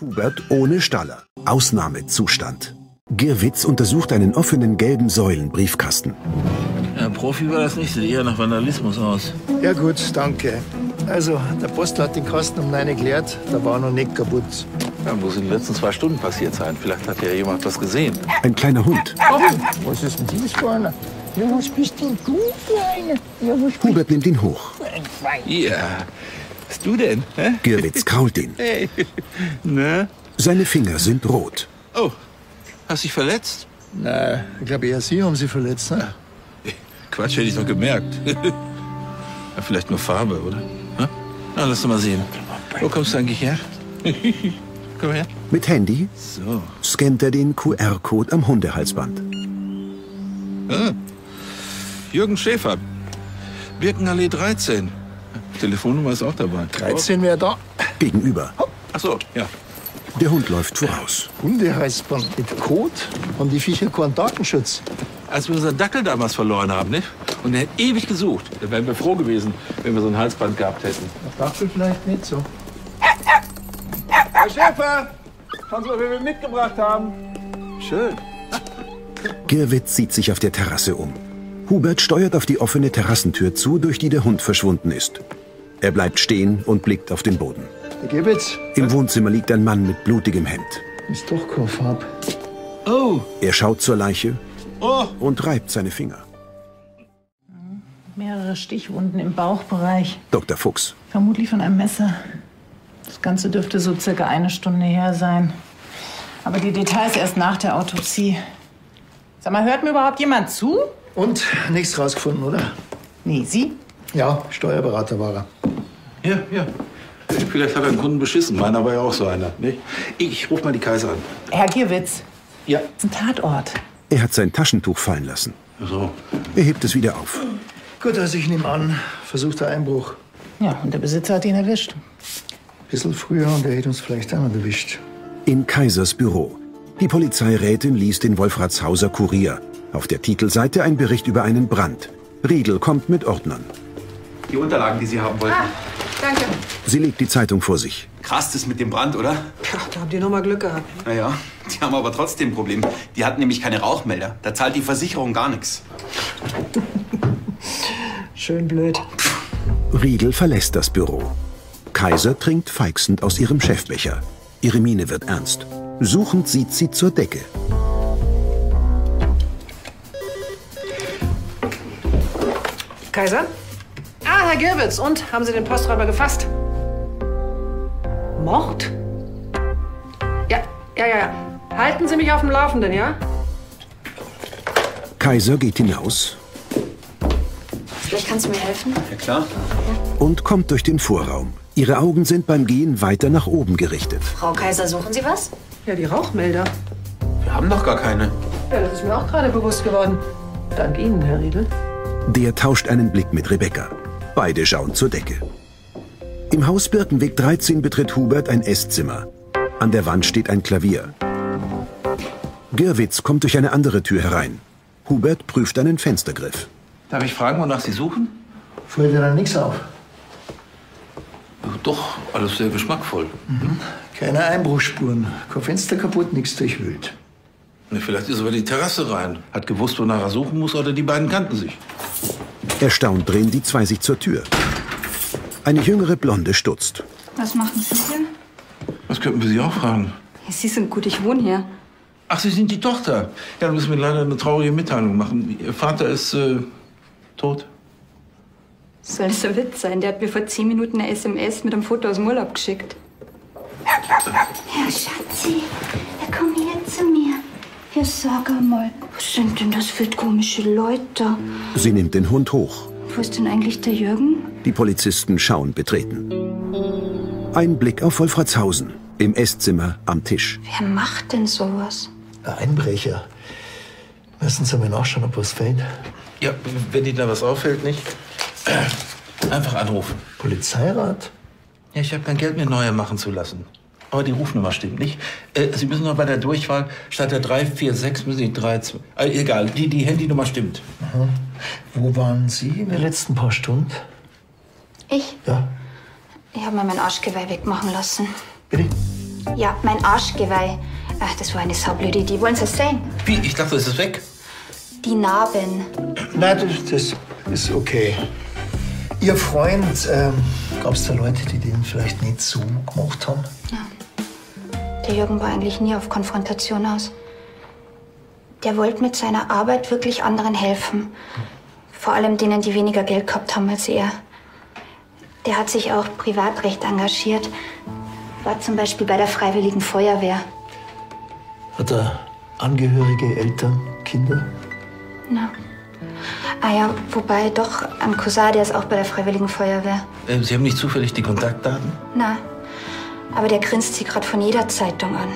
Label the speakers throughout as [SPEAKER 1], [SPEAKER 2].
[SPEAKER 1] Hubert ohne Staller. Ausnahmezustand. Girwitz untersucht einen offenen gelben Säulenbriefkasten.
[SPEAKER 2] Ja, Profi war das nicht, sieht eher nach Vandalismus aus.
[SPEAKER 3] Ja gut, danke. Also, der Post hat den Kasten um neun geklärt, da war noch nicht kaputt.
[SPEAKER 2] Ja, muss in den letzten zwei Stunden passiert sein. Vielleicht hat ja jemand was gesehen.
[SPEAKER 1] Ein kleiner Hund.
[SPEAKER 3] Was ist denn das für einer? Ja, was bist denn du für einer? Ja,
[SPEAKER 1] Hubert nimmt ihn hoch.
[SPEAKER 3] du für
[SPEAKER 2] was du denn? Hä?
[SPEAKER 1] Girwitz krault ihn.
[SPEAKER 2] Hey. Ne?
[SPEAKER 1] Seine Finger sind rot.
[SPEAKER 2] Oh, hast dich verletzt?
[SPEAKER 3] Nein, ich glaube eher Sie haben sie verletzt. Ne?
[SPEAKER 2] Quatsch, hätte ich doch gemerkt. ja, vielleicht nur Farbe, oder? Na, Na, lass doch mal sehen. Wo kommst du eigentlich her? Komm her.
[SPEAKER 1] Mit Handy
[SPEAKER 2] So.
[SPEAKER 1] scannt er den QR-Code am Hundehalsband.
[SPEAKER 2] Jürgen Schäfer. Birkenallee 13. Telefonnummer ist auch dabei.
[SPEAKER 3] 13 wäre da.
[SPEAKER 1] Gegenüber.
[SPEAKER 2] Ach so, ja.
[SPEAKER 1] Der Hund läuft voraus.
[SPEAKER 3] Hundehalsband mit Code. Haben die Viecher keinen Datenschutz?
[SPEAKER 2] Als wir unseren Dackel damals verloren haben, ne? Und er hat ewig gesucht. Da wären wir froh gewesen, wenn wir so ein Halsband gehabt hätten.
[SPEAKER 3] Dachel vielleicht nicht so.
[SPEAKER 2] Herr Schäfer! Schauen Sie mal, wen wir mitgebracht haben. Schön.
[SPEAKER 1] Girwitz sieht sich auf der Terrasse um. Hubert steuert auf die offene Terrassentür zu, durch die der Hund verschwunden ist. Er bleibt stehen und blickt auf den Boden. Im Wohnzimmer liegt ein Mann mit blutigem Hemd.
[SPEAKER 3] ist doch Farbe.
[SPEAKER 2] Oh,
[SPEAKER 1] Er schaut zur Leiche
[SPEAKER 2] oh.
[SPEAKER 1] und reibt seine Finger.
[SPEAKER 4] Mehrere Stichwunden im Bauchbereich,
[SPEAKER 1] Dr. Fuchs.
[SPEAKER 4] vermutlich von einem Messer. Das Ganze dürfte so circa eine Stunde her sein. Aber die Details erst nach der Autopsie. Sag mal, hört mir überhaupt jemand zu?
[SPEAKER 3] Und nichts rausgefunden, oder?
[SPEAKER 4] Nee, Sie?
[SPEAKER 3] Ja, Steuerberater war er.
[SPEAKER 2] Ja, ja. Vielleicht hat er einen Kunden beschissen. Meiner war ja auch so einer. Nicht? Ich ruf mal die Kaiser an.
[SPEAKER 4] Herr Gierwitz,
[SPEAKER 2] Ja.
[SPEAKER 4] das ist ein Tatort.
[SPEAKER 1] Er hat sein Taschentuch fallen lassen.
[SPEAKER 2] So.
[SPEAKER 1] Er hebt es wieder auf.
[SPEAKER 3] Gut, also ich nehme an, versuchter Einbruch.
[SPEAKER 4] Ja, und der Besitzer hat ihn erwischt.
[SPEAKER 3] Bisschen früher und er hätte uns vielleicht auch noch erwischt.
[SPEAKER 1] In Kaisers Büro. Die Polizeirätin liest den Wolfratshauser Kurier. Auf der Titelseite ein Bericht über einen Brand. Riedel kommt mit Ordnern.
[SPEAKER 5] Die Unterlagen, die Sie haben wollten.
[SPEAKER 4] Danke.
[SPEAKER 1] Sie legt die Zeitung vor sich.
[SPEAKER 5] Krass, das mit dem Brand, oder?
[SPEAKER 6] Da habt ihr noch mal Glück gehabt.
[SPEAKER 5] Naja, die haben aber trotzdem ein Problem. Die hatten nämlich keine Rauchmelder. Da zahlt die Versicherung gar nichts.
[SPEAKER 6] Schön blöd.
[SPEAKER 1] Riedel verlässt das Büro. Kaiser trinkt feixend aus ihrem Chefbecher. Ihre Miene wird ernst. Suchend sieht sie zur Decke.
[SPEAKER 6] Kaiser? Herr Girwitz. Und, haben Sie den Posträuber gefasst? Mord? Ja, ja, ja, ja. Halten Sie mich auf dem Laufenden, ja?
[SPEAKER 1] Kaiser geht hinaus
[SPEAKER 7] Vielleicht kannst du mir helfen.
[SPEAKER 5] Ja klar.
[SPEAKER 1] und kommt durch den Vorraum. Ihre Augen sind beim Gehen weiter nach oben gerichtet.
[SPEAKER 7] Frau Kaiser, suchen Sie was?
[SPEAKER 6] Ja, die Rauchmelder.
[SPEAKER 5] Wir haben doch gar keine.
[SPEAKER 6] Ja, das ist mir auch gerade bewusst geworden. Dank Ihnen, Herr Riedel.
[SPEAKER 1] Der tauscht einen Blick mit Rebecca. Beide schauen zur Decke. Im Haus Birkenweg 13 betritt Hubert ein Esszimmer. An der Wand steht ein Klavier. Girwitz kommt durch eine andere Tür herein. Hubert prüft einen Fenstergriff.
[SPEAKER 2] Darf ich fragen, wonach Sie suchen?
[SPEAKER 3] Fällt dir dann nichts auf?
[SPEAKER 2] Doch, alles sehr geschmackvoll.
[SPEAKER 3] Keine Einbruchsspuren. Kein Fenster kaputt, nichts durchwühlt.
[SPEAKER 2] Ne, Vielleicht ist er über die Terrasse rein. Hat gewusst, wonach er suchen muss, oder die beiden kannten sich.
[SPEAKER 1] Erstaunt drehen die zwei sich zur Tür. Eine jüngere Blonde stutzt.
[SPEAKER 7] Was machen Sie hier?
[SPEAKER 2] Das könnten wir Sie auch fragen.
[SPEAKER 7] Sie sind gut, ich wohne hier.
[SPEAKER 2] Ach, Sie sind die Tochter. Ja, dann müssen wir leider eine traurige Mitteilung machen. Ihr Vater ist äh, tot.
[SPEAKER 7] Soll das ein Witz sein? Der hat mir vor zehn Minuten eine SMS mit einem Foto aus dem Urlaub geschickt. Herr Schatzi, ja, komm her zu mir. Ja, sag einmal, was sind denn das für komische Leute?
[SPEAKER 1] Sie nimmt den Hund hoch.
[SPEAKER 7] Wo ist denn eigentlich der Jürgen?
[SPEAKER 1] Die Polizisten schauen betreten. Ein Blick auf Wolfratshausen. Im Esszimmer am Tisch.
[SPEAKER 7] Wer macht denn sowas?
[SPEAKER 3] Ein Einbrecher. Lassen Sie mal nachschauen, ob was fällt.
[SPEAKER 2] Ja, wenn Ihnen da was auffällt, nicht? Einfach anrufen.
[SPEAKER 3] Polizeirat?
[SPEAKER 2] Ja, ich habe kein Geld mehr neue machen zu lassen. Aber die Rufnummer stimmt nicht. Äh, Sie müssen noch bei der Durchwahl statt der 346 müssen Sie 32. Äh, egal, die, die Handynummer stimmt.
[SPEAKER 3] Wo waren Sie in den letzten paar Stunden?
[SPEAKER 7] Ich?
[SPEAKER 3] Ja,
[SPEAKER 7] Ich habe mir mein Arschgeweih wegmachen lassen.
[SPEAKER 3] bitte?
[SPEAKER 7] Ja, mein Arschgeweih. Ach, das war eine saublöde Idee. Wollen Sie es sehen?
[SPEAKER 2] Wie? Ich dachte, es ist weg.
[SPEAKER 7] Die Narben.
[SPEAKER 3] Nein, das, das ist okay. Ihr Freund, ähm, gab es da Leute, die den vielleicht nicht so gemacht haben?
[SPEAKER 7] Der Jürgen war eigentlich nie auf Konfrontation aus. Der wollte mit seiner Arbeit wirklich anderen helfen. Vor allem denen, die weniger Geld gehabt haben als er. Der hat sich auch privatrecht engagiert. War zum Beispiel bei der Freiwilligen Feuerwehr.
[SPEAKER 3] Hat er Angehörige, Eltern, Kinder?
[SPEAKER 7] Na. Ah ja, wobei doch, ein Cousin, der ist auch bei der Freiwilligen Feuerwehr.
[SPEAKER 2] Äh, Sie haben nicht zufällig die Kontaktdaten?
[SPEAKER 7] Na, aber der grinst sie gerade von jeder Zeitung an.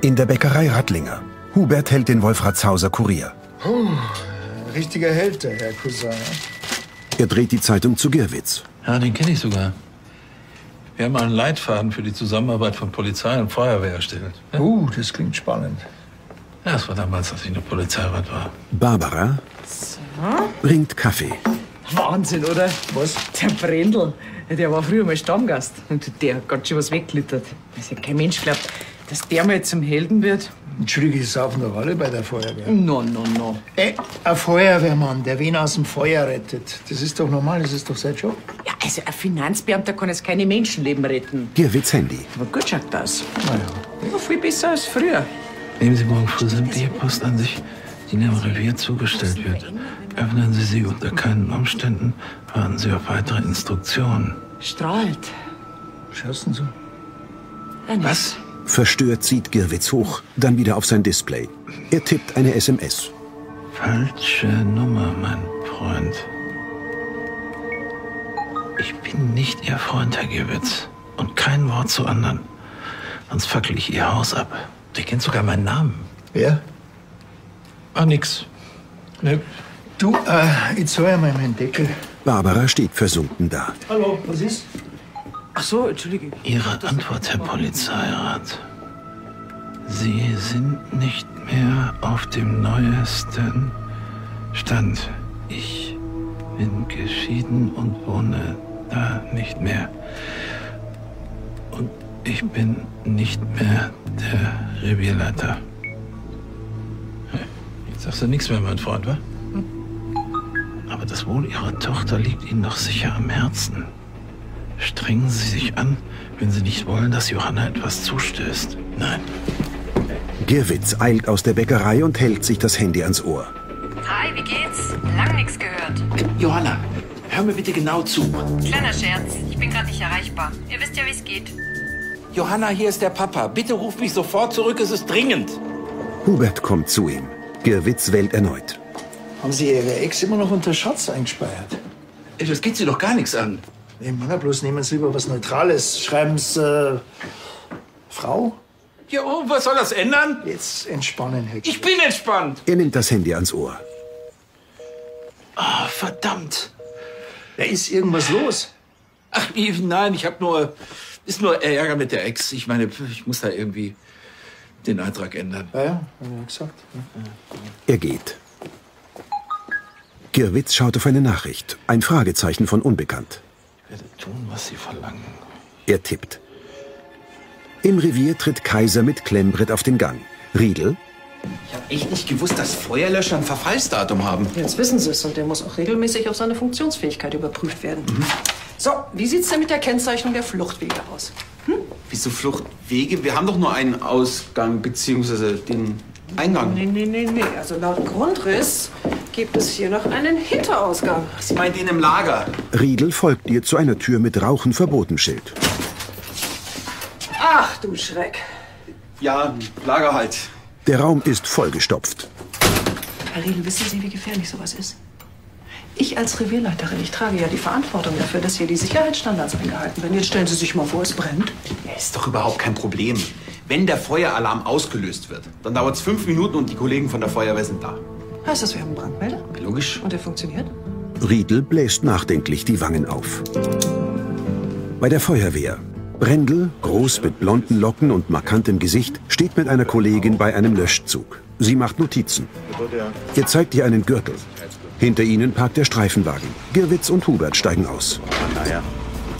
[SPEAKER 1] In der Bäckerei Rattlinger. Hubert hält den Wolfratshauser Kurier.
[SPEAKER 3] Richtiger Held, der Herr Cousin.
[SPEAKER 1] Er dreht die Zeitung zu Girwitz.
[SPEAKER 2] Ja, den kenne ich sogar. Wir haben einen Leitfaden für die Zusammenarbeit von Polizei und Feuerwehr erstellt.
[SPEAKER 3] Uh, das klingt spannend.
[SPEAKER 2] Ja, das war damals, als ich noch Polizeirat war.
[SPEAKER 1] Barbara bringt Kaffee.
[SPEAKER 8] Wahnsinn, oder?
[SPEAKER 3] Was?
[SPEAKER 8] Der Brendel, der war früher mal Stammgast. Und der hat ganz schön was weggelittert. Das hat kein Mensch glaubt, dass der mal zum Helden wird.
[SPEAKER 3] Entschuldige, Sie saufen doch alle bei der Feuerwehr.
[SPEAKER 8] No, no, no.
[SPEAKER 3] Ey, ein Feuerwehrmann, der wen aus dem Feuer rettet. Das ist doch normal, das ist doch sein Job.
[SPEAKER 8] Ja, also ein Finanzbeamter kann jetzt keine Menschenleben retten.
[SPEAKER 1] Girwitz Handy.
[SPEAKER 8] Aber gut schaut das. Ja, viel besser als früher.
[SPEAKER 2] Nehmen Sie morgen früh sämtliche Post an sich, die Ihrem Revier zugestellt wird. Öffnen Sie sie unter keinen Umständen. Warten Sie auf weitere Instruktionen.
[SPEAKER 8] Strahlt.
[SPEAKER 3] Schaust du so?
[SPEAKER 2] Was?
[SPEAKER 1] Verstört sieht Girwitz hoch, dann wieder auf sein Display. Er tippt eine SMS.
[SPEAKER 2] Falsche Nummer, mein Freund. Ich bin nicht Ihr Freund, Herr Gewitz. Und kein Wort zu anderen. Sonst fackel ich Ihr Haus ab. Sie kennt sogar meinen Namen.
[SPEAKER 3] Wer?
[SPEAKER 2] Ah, nix. Ne,
[SPEAKER 3] Du, äh, jetzt hol mal meinen Deckel.
[SPEAKER 1] Barbara steht versunken da.
[SPEAKER 3] Hallo, was ist?
[SPEAKER 8] Ach so, Entschuldige.
[SPEAKER 2] Ihre Antwort, Herr Polizeirat. Sie sind nicht mehr auf dem neuesten Stand. Ich bin geschieden und wohne da nicht mehr. Und ich bin nicht mehr der Revierleiter. Sagst du nichts mehr, mein Freund, wa? Aber das Wohl Ihrer Tochter liegt Ihnen doch sicher am Herzen. Strengen Sie sich an, wenn Sie nicht wollen, dass Johanna etwas zustößt. Nein.
[SPEAKER 1] Girwitz eilt aus der Bäckerei und hält sich das Handy ans Ohr.
[SPEAKER 9] Hi, wie geht's? Lang nichts gehört.
[SPEAKER 2] Johanna, hör mir bitte genau zu.
[SPEAKER 9] Kleiner Scherz, ich bin gerade nicht erreichbar. Ihr wisst ja, wie es geht.
[SPEAKER 2] Johanna, hier ist der Papa. Bitte ruf mich sofort zurück, es ist dringend.
[SPEAKER 1] Hubert kommt zu ihm. Girwitz wählt erneut.
[SPEAKER 3] Haben Sie Ihre Ex immer noch unter Schatz eingespeichert?
[SPEAKER 2] Das geht Sie doch gar nichts an.
[SPEAKER 3] Nee, Mann, bloß nehmen Sie lieber was Neutrales. Schreiben Sie, äh, Frau?
[SPEAKER 2] Ja, und was soll das ändern?
[SPEAKER 3] Jetzt entspannen, Herr
[SPEAKER 2] Ich bin entspannt.
[SPEAKER 1] Er nimmt das Handy ans Ohr.
[SPEAKER 2] Ah, verdammt.
[SPEAKER 3] Da ist irgendwas los.
[SPEAKER 2] Ach, nein, ich habe nur... Ist nur Ärger mit der Ex. Ich meine, ich muss da irgendwie den Eintrag ändern.
[SPEAKER 3] Ja, ja, ja gesagt.
[SPEAKER 1] Er geht. Girwitz schaut auf eine Nachricht. Ein Fragezeichen von Unbekannt.
[SPEAKER 2] Ich werde tun, was Sie verlangen.
[SPEAKER 1] Er tippt. Im Revier tritt Kaiser mit Klemmbrett auf den Gang. Riedel,
[SPEAKER 5] Ich habe echt nicht gewusst, dass Feuerlöscher ein Verfallsdatum haben.
[SPEAKER 6] Jetzt wissen Sie es und der muss auch regelmäßig auf seine Funktionsfähigkeit überprüft werden. So, wie sieht's denn mit der Kennzeichnung der Fluchtwege aus?
[SPEAKER 5] Wieso Fluchtwege? Wir haben doch nur einen Ausgang bzw. den Eingang.
[SPEAKER 6] Nee, nee, nee, nee. Also laut Grundriss gibt es hier noch einen Hinterausgang.
[SPEAKER 5] Sie meint den im Lager.
[SPEAKER 1] Riedel folgt ihr zu einer Tür mit Rauchen verboten Schild.
[SPEAKER 6] Ach du Schreck.
[SPEAKER 5] Ja, Lager halt.
[SPEAKER 1] Der Raum ist vollgestopft.
[SPEAKER 6] Herr Riedel, wissen Sie, wie gefährlich sowas ist? Ich als Revierleiterin, ich trage ja die Verantwortung dafür, dass hier die Sicherheitsstandards eingehalten werden. Jetzt stellen Sie sich mal vor, es brennt.
[SPEAKER 5] Ja, ist doch überhaupt kein Problem. Wenn der Feueralarm ausgelöst wird, dann dauert es fünf Minuten und die Kollegen von der Feuerwehr sind da.
[SPEAKER 6] Heißt das, wir haben einen Brandmelder?
[SPEAKER 5] Logisch.
[SPEAKER 6] Und der funktioniert?
[SPEAKER 1] Riedel bläst nachdenklich die Wangen auf. Bei der Feuerwehr. Brendel, groß mit blonden Locken und markantem Gesicht, steht mit einer Kollegin bei einem Löschzug. Sie macht Notizen. Er zeigt ihr einen Gürtel. Hinter ihnen parkt der Streifenwagen. Girwitz und Hubert steigen aus.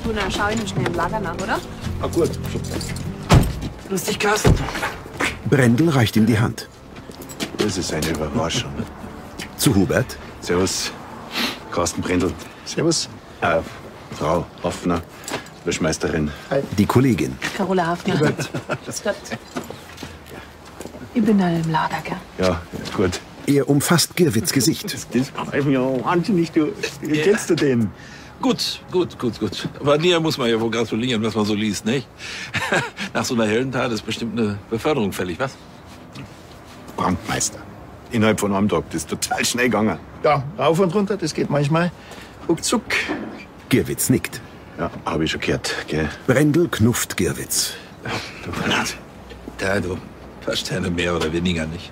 [SPEAKER 9] Du, dann schau ich noch schnell im Lager nach, oder?
[SPEAKER 3] Ah, gut.
[SPEAKER 2] Grüß dich, Carsten.
[SPEAKER 1] Brendel reicht ihm die Hand.
[SPEAKER 10] Das ist eine Überraschung.
[SPEAKER 1] Zu Hubert.
[SPEAKER 10] Servus, Carsten Brendel.
[SPEAKER 3] Servus.
[SPEAKER 10] Äh, Frau Hoffner, Wäschmeisterin.
[SPEAKER 1] Die Kollegin.
[SPEAKER 6] Carola Hafner.
[SPEAKER 10] Hubert.
[SPEAKER 6] Gott. Ich bin da im Lager, gell?
[SPEAKER 10] Ja, gut.
[SPEAKER 1] Er umfasst Girwitz Gesicht.
[SPEAKER 10] Das mich auch wahnsinnig. Du, wie kennst du den?
[SPEAKER 2] Gut, gut, gut, gut. Aber dir muss man ja wohl gratulieren, was man so liest, nicht? Nach so einer Heldentat ist bestimmt eine Beförderung fällig, was?
[SPEAKER 10] Brandmeister. Innerhalb von einem Tag. Das ist total schnell gegangen.
[SPEAKER 3] Ja, rauf und runter, das geht manchmal ruckzuck.
[SPEAKER 1] Girwitz nickt.
[SPEAKER 10] Ja, habe ich schon gehört, gell?
[SPEAKER 1] Brendel knufft Girwitz.
[SPEAKER 2] Du Bernhard. Da, du. Paar Sterne mehr oder weniger nicht.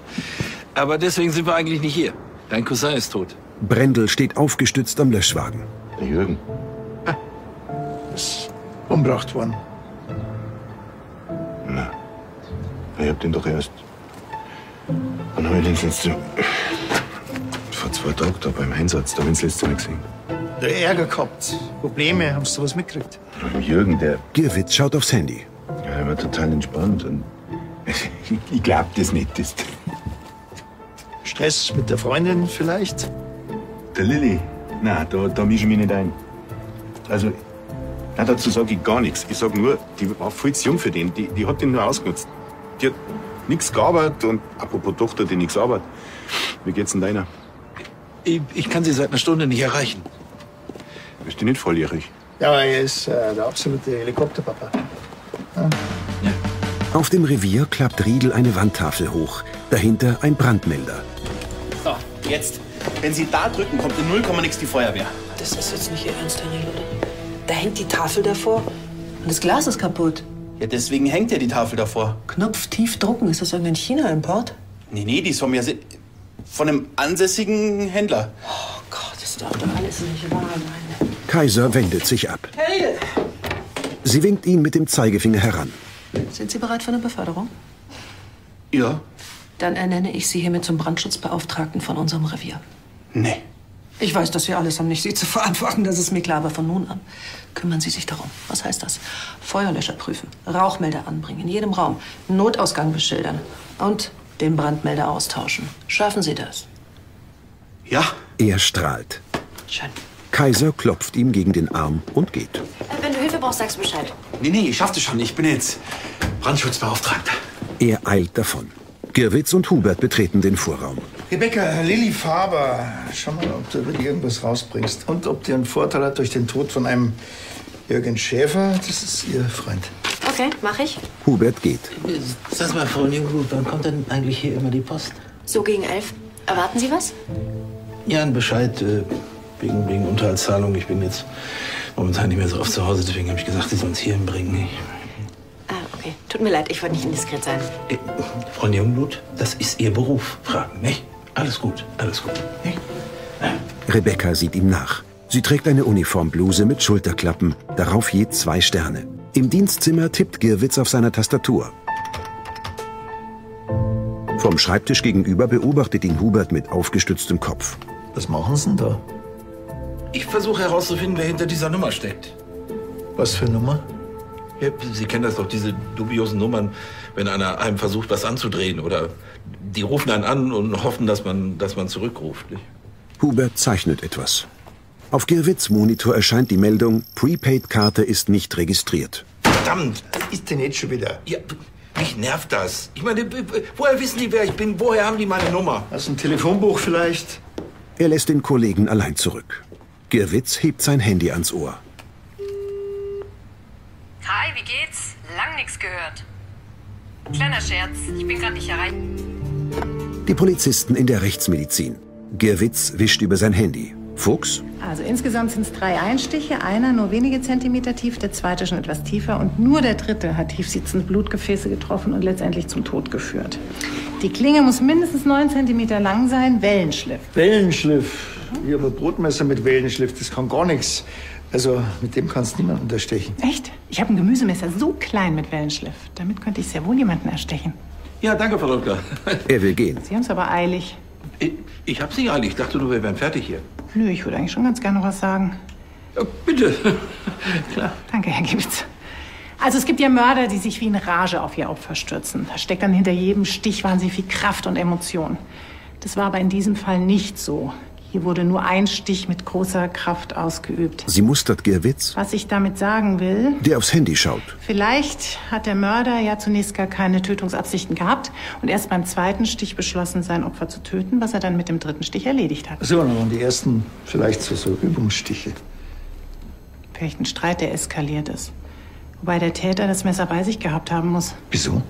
[SPEAKER 2] Aber deswegen sind wir eigentlich nicht hier. Dein Cousin ist tot.
[SPEAKER 1] Brendel steht aufgestützt am Löschwagen.
[SPEAKER 10] Der Jürgen.
[SPEAKER 3] Ist umgebracht worden.
[SPEAKER 10] Na, ich hab den doch erst. Wann hab ich den letzte Vor zwei Tagen da beim Einsatz, da haben wir das letzte Mal gesehen.
[SPEAKER 3] Der Ärger gehabt. Probleme, hast du was mitgekriegt?
[SPEAKER 10] Beim Jürgen, der,
[SPEAKER 1] Girwitz schaut aufs Handy.
[SPEAKER 10] ja, der war total entspannt. Und ich glaub das nicht. Das,
[SPEAKER 3] Stress mit der Freundin vielleicht?
[SPEAKER 10] der Lilly, na, da, da mische ich mich nicht ein. Also, na, dazu sage ich gar nichts. Ich sag nur, die war viel zu jung für den. Die, die hat den nur ausgenutzt. Die hat nichts gearbeitet und apropos Tochter, die nichts arbeitet. Wie geht's denn deiner?
[SPEAKER 2] Ich, ich kann sie seit einer Stunde nicht erreichen.
[SPEAKER 10] Bist du nicht volljährig?
[SPEAKER 3] Ja, er ist äh, der absolute Helikopterpapa.
[SPEAKER 1] Auf dem Revier klappt Riedel eine Wandtafel hoch. Dahinter ein Brandmelder.
[SPEAKER 5] Jetzt. Wenn Sie da drücken, kommt in 0, nix die Feuerwehr.
[SPEAKER 6] Das ist jetzt nicht Ihr Ernst, Herr Riedel, oder? Da hängt die Tafel davor und das Glas ist kaputt.
[SPEAKER 5] Ja, deswegen hängt ja die Tafel davor.
[SPEAKER 6] Knopf tief drucken. Ist das irgendein China-Import?
[SPEAKER 5] Nee, nee, die ist von mir von einem ansässigen Händler.
[SPEAKER 6] Oh Gott, das darf doch alles nicht wahr sein.
[SPEAKER 1] Kaiser wendet sich ab.
[SPEAKER 6] Herr Riedel!
[SPEAKER 1] Sie winkt ihn mit dem Zeigefinger heran.
[SPEAKER 6] Sind Sie bereit für eine Beförderung?
[SPEAKER 5] Ja.
[SPEAKER 6] Dann ernenne ich Sie hiermit zum Brandschutzbeauftragten von unserem Revier.
[SPEAKER 5] Nee.
[SPEAKER 6] Ich weiß, dass wir alles haben, nicht Sie zu verantworten, das ist mir klar, aber von nun an kümmern Sie sich darum. Was heißt das? Feuerlöscher prüfen, Rauchmelder anbringen, in jedem Raum, Notausgang beschildern und den Brandmelder austauschen. Schaffen Sie das?
[SPEAKER 5] Ja.
[SPEAKER 1] Er strahlt.
[SPEAKER 6] Schön.
[SPEAKER 1] Kaiser klopft ihm gegen den Arm und geht.
[SPEAKER 9] Wenn du Hilfe brauchst, sagst Bescheid.
[SPEAKER 5] Nee, nee, ich schaff das schon. Ich bin jetzt Brandschutzbeauftragter.
[SPEAKER 1] Er eilt davon. Girwitz und Hubert betreten den Vorraum.
[SPEAKER 3] Rebecca, Lilly Faber, schau mal, ob du über irgendwas rausbringst. Und ob die einen Vorteil hat durch den Tod von einem Jürgen Schäfer. Das ist ihr Freund.
[SPEAKER 9] Okay, mach ich.
[SPEAKER 1] Hubert geht.
[SPEAKER 2] Sag mal, Frau Newgroup, wann kommt denn eigentlich hier immer die Post?
[SPEAKER 9] So gegen elf. Erwarten Sie was?
[SPEAKER 2] Ja, ein Bescheid äh, wegen, wegen Unterhaltszahlung. Ich bin jetzt momentan nicht mehr so oft zu Hause, deswegen habe ich gesagt, Sie sollen es hierhin bringen.
[SPEAKER 9] Ah, okay. Tut mir leid, ich wollte nicht indiskret sein.
[SPEAKER 2] Äh, Frau Jungblut, das ist Ihr Beruf. Fragen, nicht? Alles gut, alles gut. Nicht?
[SPEAKER 1] Rebecca sieht ihm nach. Sie trägt eine Uniformbluse mit Schulterklappen, darauf je zwei Sterne. Im Dienstzimmer tippt Girwitz auf seiner Tastatur. Vom Schreibtisch gegenüber beobachtet ihn Hubert mit aufgestütztem Kopf.
[SPEAKER 3] Was machen Sie denn da?
[SPEAKER 2] Ich versuche herauszufinden, wer hinter dieser Nummer steckt.
[SPEAKER 3] Was für Nummer?
[SPEAKER 2] Ja, Sie kennen das doch, diese dubiosen Nummern, wenn einer einem versucht, was anzudrehen. Oder die rufen einen an und hoffen, dass man, dass man zurückruft. Nicht?
[SPEAKER 1] Hubert zeichnet etwas. Auf Girwitz Monitor erscheint die Meldung, Prepaid-Karte ist nicht registriert.
[SPEAKER 2] Verdammt!
[SPEAKER 3] Was ist denn jetzt schon wieder?
[SPEAKER 2] Ja, mich nervt das. Ich meine, woher wissen die, wer ich bin? Woher haben die meine Nummer?
[SPEAKER 3] Aus dem Telefonbuch vielleicht?
[SPEAKER 1] Er lässt den Kollegen allein zurück. Girwitz hebt sein Handy ans Ohr.
[SPEAKER 9] Hi, wie geht's? Lang nichts gehört. Kleiner Scherz, ich bin gerade nicht erreicht.
[SPEAKER 1] Die Polizisten in der Rechtsmedizin. Girwitz wischt über sein Handy. Fuchs?
[SPEAKER 4] Also insgesamt sind es drei Einstiche, einer nur wenige Zentimeter tief, der zweite schon etwas tiefer und nur der dritte hat tiefsitzende Blutgefäße getroffen und letztendlich zum Tod geführt. Die Klinge muss mindestens neun Zentimeter lang sein, Wellenschliff.
[SPEAKER 3] Wellenschliff. Habe ein Brotmesser mit Wellenschliff, das kann gar nichts. Also mit dem kannst du niemanden unterstechen.
[SPEAKER 4] Echt? Ich habe ein Gemüsemesser so klein mit Wellenschliff. Damit könnte ich sehr wohl jemanden erstechen.
[SPEAKER 2] Ja, danke, Frau Doktor.
[SPEAKER 1] Er will gehen.
[SPEAKER 4] Sie haben es aber eilig.
[SPEAKER 2] Ich, ich hab's nicht eilig. Ich dachte nur, wir wären fertig hier.
[SPEAKER 4] Nö, ich würde eigentlich schon ganz gerne noch was sagen.
[SPEAKER 2] Ja, bitte.
[SPEAKER 4] Klar. Danke, Herr Gibitz. Also es gibt ja Mörder, die sich wie in Rage auf ihr Opfer stürzen. Da steckt dann hinter jedem Stich wahnsinnig viel Kraft und Emotion. Das war aber in diesem Fall nicht so. Hier wurde nur ein Stich mit großer Kraft ausgeübt.
[SPEAKER 1] Sie mustert Gerwitz,
[SPEAKER 4] Was ich damit sagen will,
[SPEAKER 1] der aufs Handy schaut.
[SPEAKER 4] vielleicht hat der Mörder ja zunächst gar keine Tötungsabsichten gehabt und erst beim zweiten Stich beschlossen, sein Opfer zu töten, was er dann mit dem dritten Stich erledigt hat.
[SPEAKER 3] So, dann waren die ersten vielleicht so, so Übungsstiche.
[SPEAKER 4] Vielleicht ein Streit, der eskaliert ist. Wobei der Täter das Messer bei sich gehabt haben muss.
[SPEAKER 3] Wieso?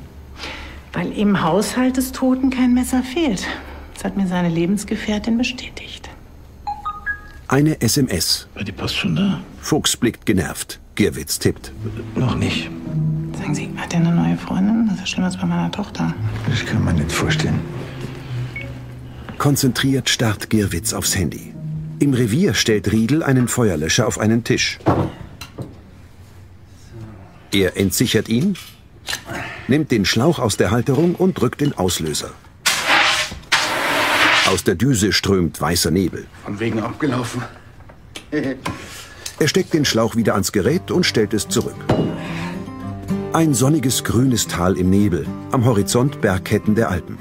[SPEAKER 4] Weil im Haushalt des Toten kein Messer fehlt. Das hat mir seine Lebensgefährtin bestätigt.
[SPEAKER 1] Eine SMS.
[SPEAKER 2] War die Post schon da?
[SPEAKER 1] Fuchs blickt genervt. Gerwitz tippt.
[SPEAKER 2] Noch nicht.
[SPEAKER 4] Sagen Sie, hat er eine neue Freundin? Das ist schlimmer als bei meiner Tochter.
[SPEAKER 3] Das kann man nicht vorstellen.
[SPEAKER 1] Konzentriert starrt Gerwitz aufs Handy. Im Revier stellt Riedel einen Feuerlöscher auf einen Tisch. Er entsichert ihn, nimmt den Schlauch aus der Halterung und drückt den Auslöser. Aus der Düse strömt weißer Nebel.
[SPEAKER 10] Von wegen abgelaufen.
[SPEAKER 1] Er steckt den Schlauch wieder ans Gerät und stellt es zurück. Ein sonniges grünes Tal im Nebel, am Horizont Bergketten der Alpen.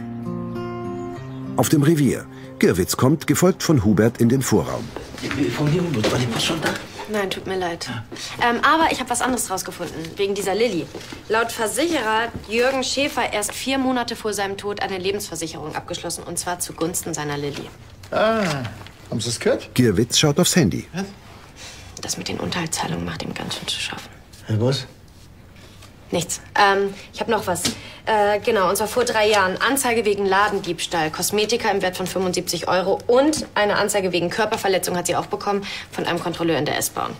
[SPEAKER 1] Auf dem Revier. Girwitz kommt, gefolgt von Hubert, in den Vorraum.
[SPEAKER 2] Von hier unten, war die Post schon da?
[SPEAKER 11] Nein, tut mir leid. Ähm, aber ich habe was anderes rausgefunden, wegen dieser Lilly. Laut Versicherer hat Jürgen Schäfer erst vier Monate vor seinem Tod eine Lebensversicherung abgeschlossen, und zwar zugunsten seiner Lilly.
[SPEAKER 3] Ah, haben Sie es gehört?
[SPEAKER 1] Girwitz schaut aufs Handy.
[SPEAKER 11] Das mit den Unterhaltszahlungen macht ihm ganz schön zu schaffen.
[SPEAKER 3] Ja, was?
[SPEAKER 11] Nichts. Ähm, ich habe noch was. Äh, genau, und zwar vor drei Jahren. Anzeige wegen Ladendiebstahl, Kosmetika im Wert von 75 Euro und eine Anzeige wegen Körperverletzung hat sie auch bekommen von einem Kontrolleur in der S-Bahn.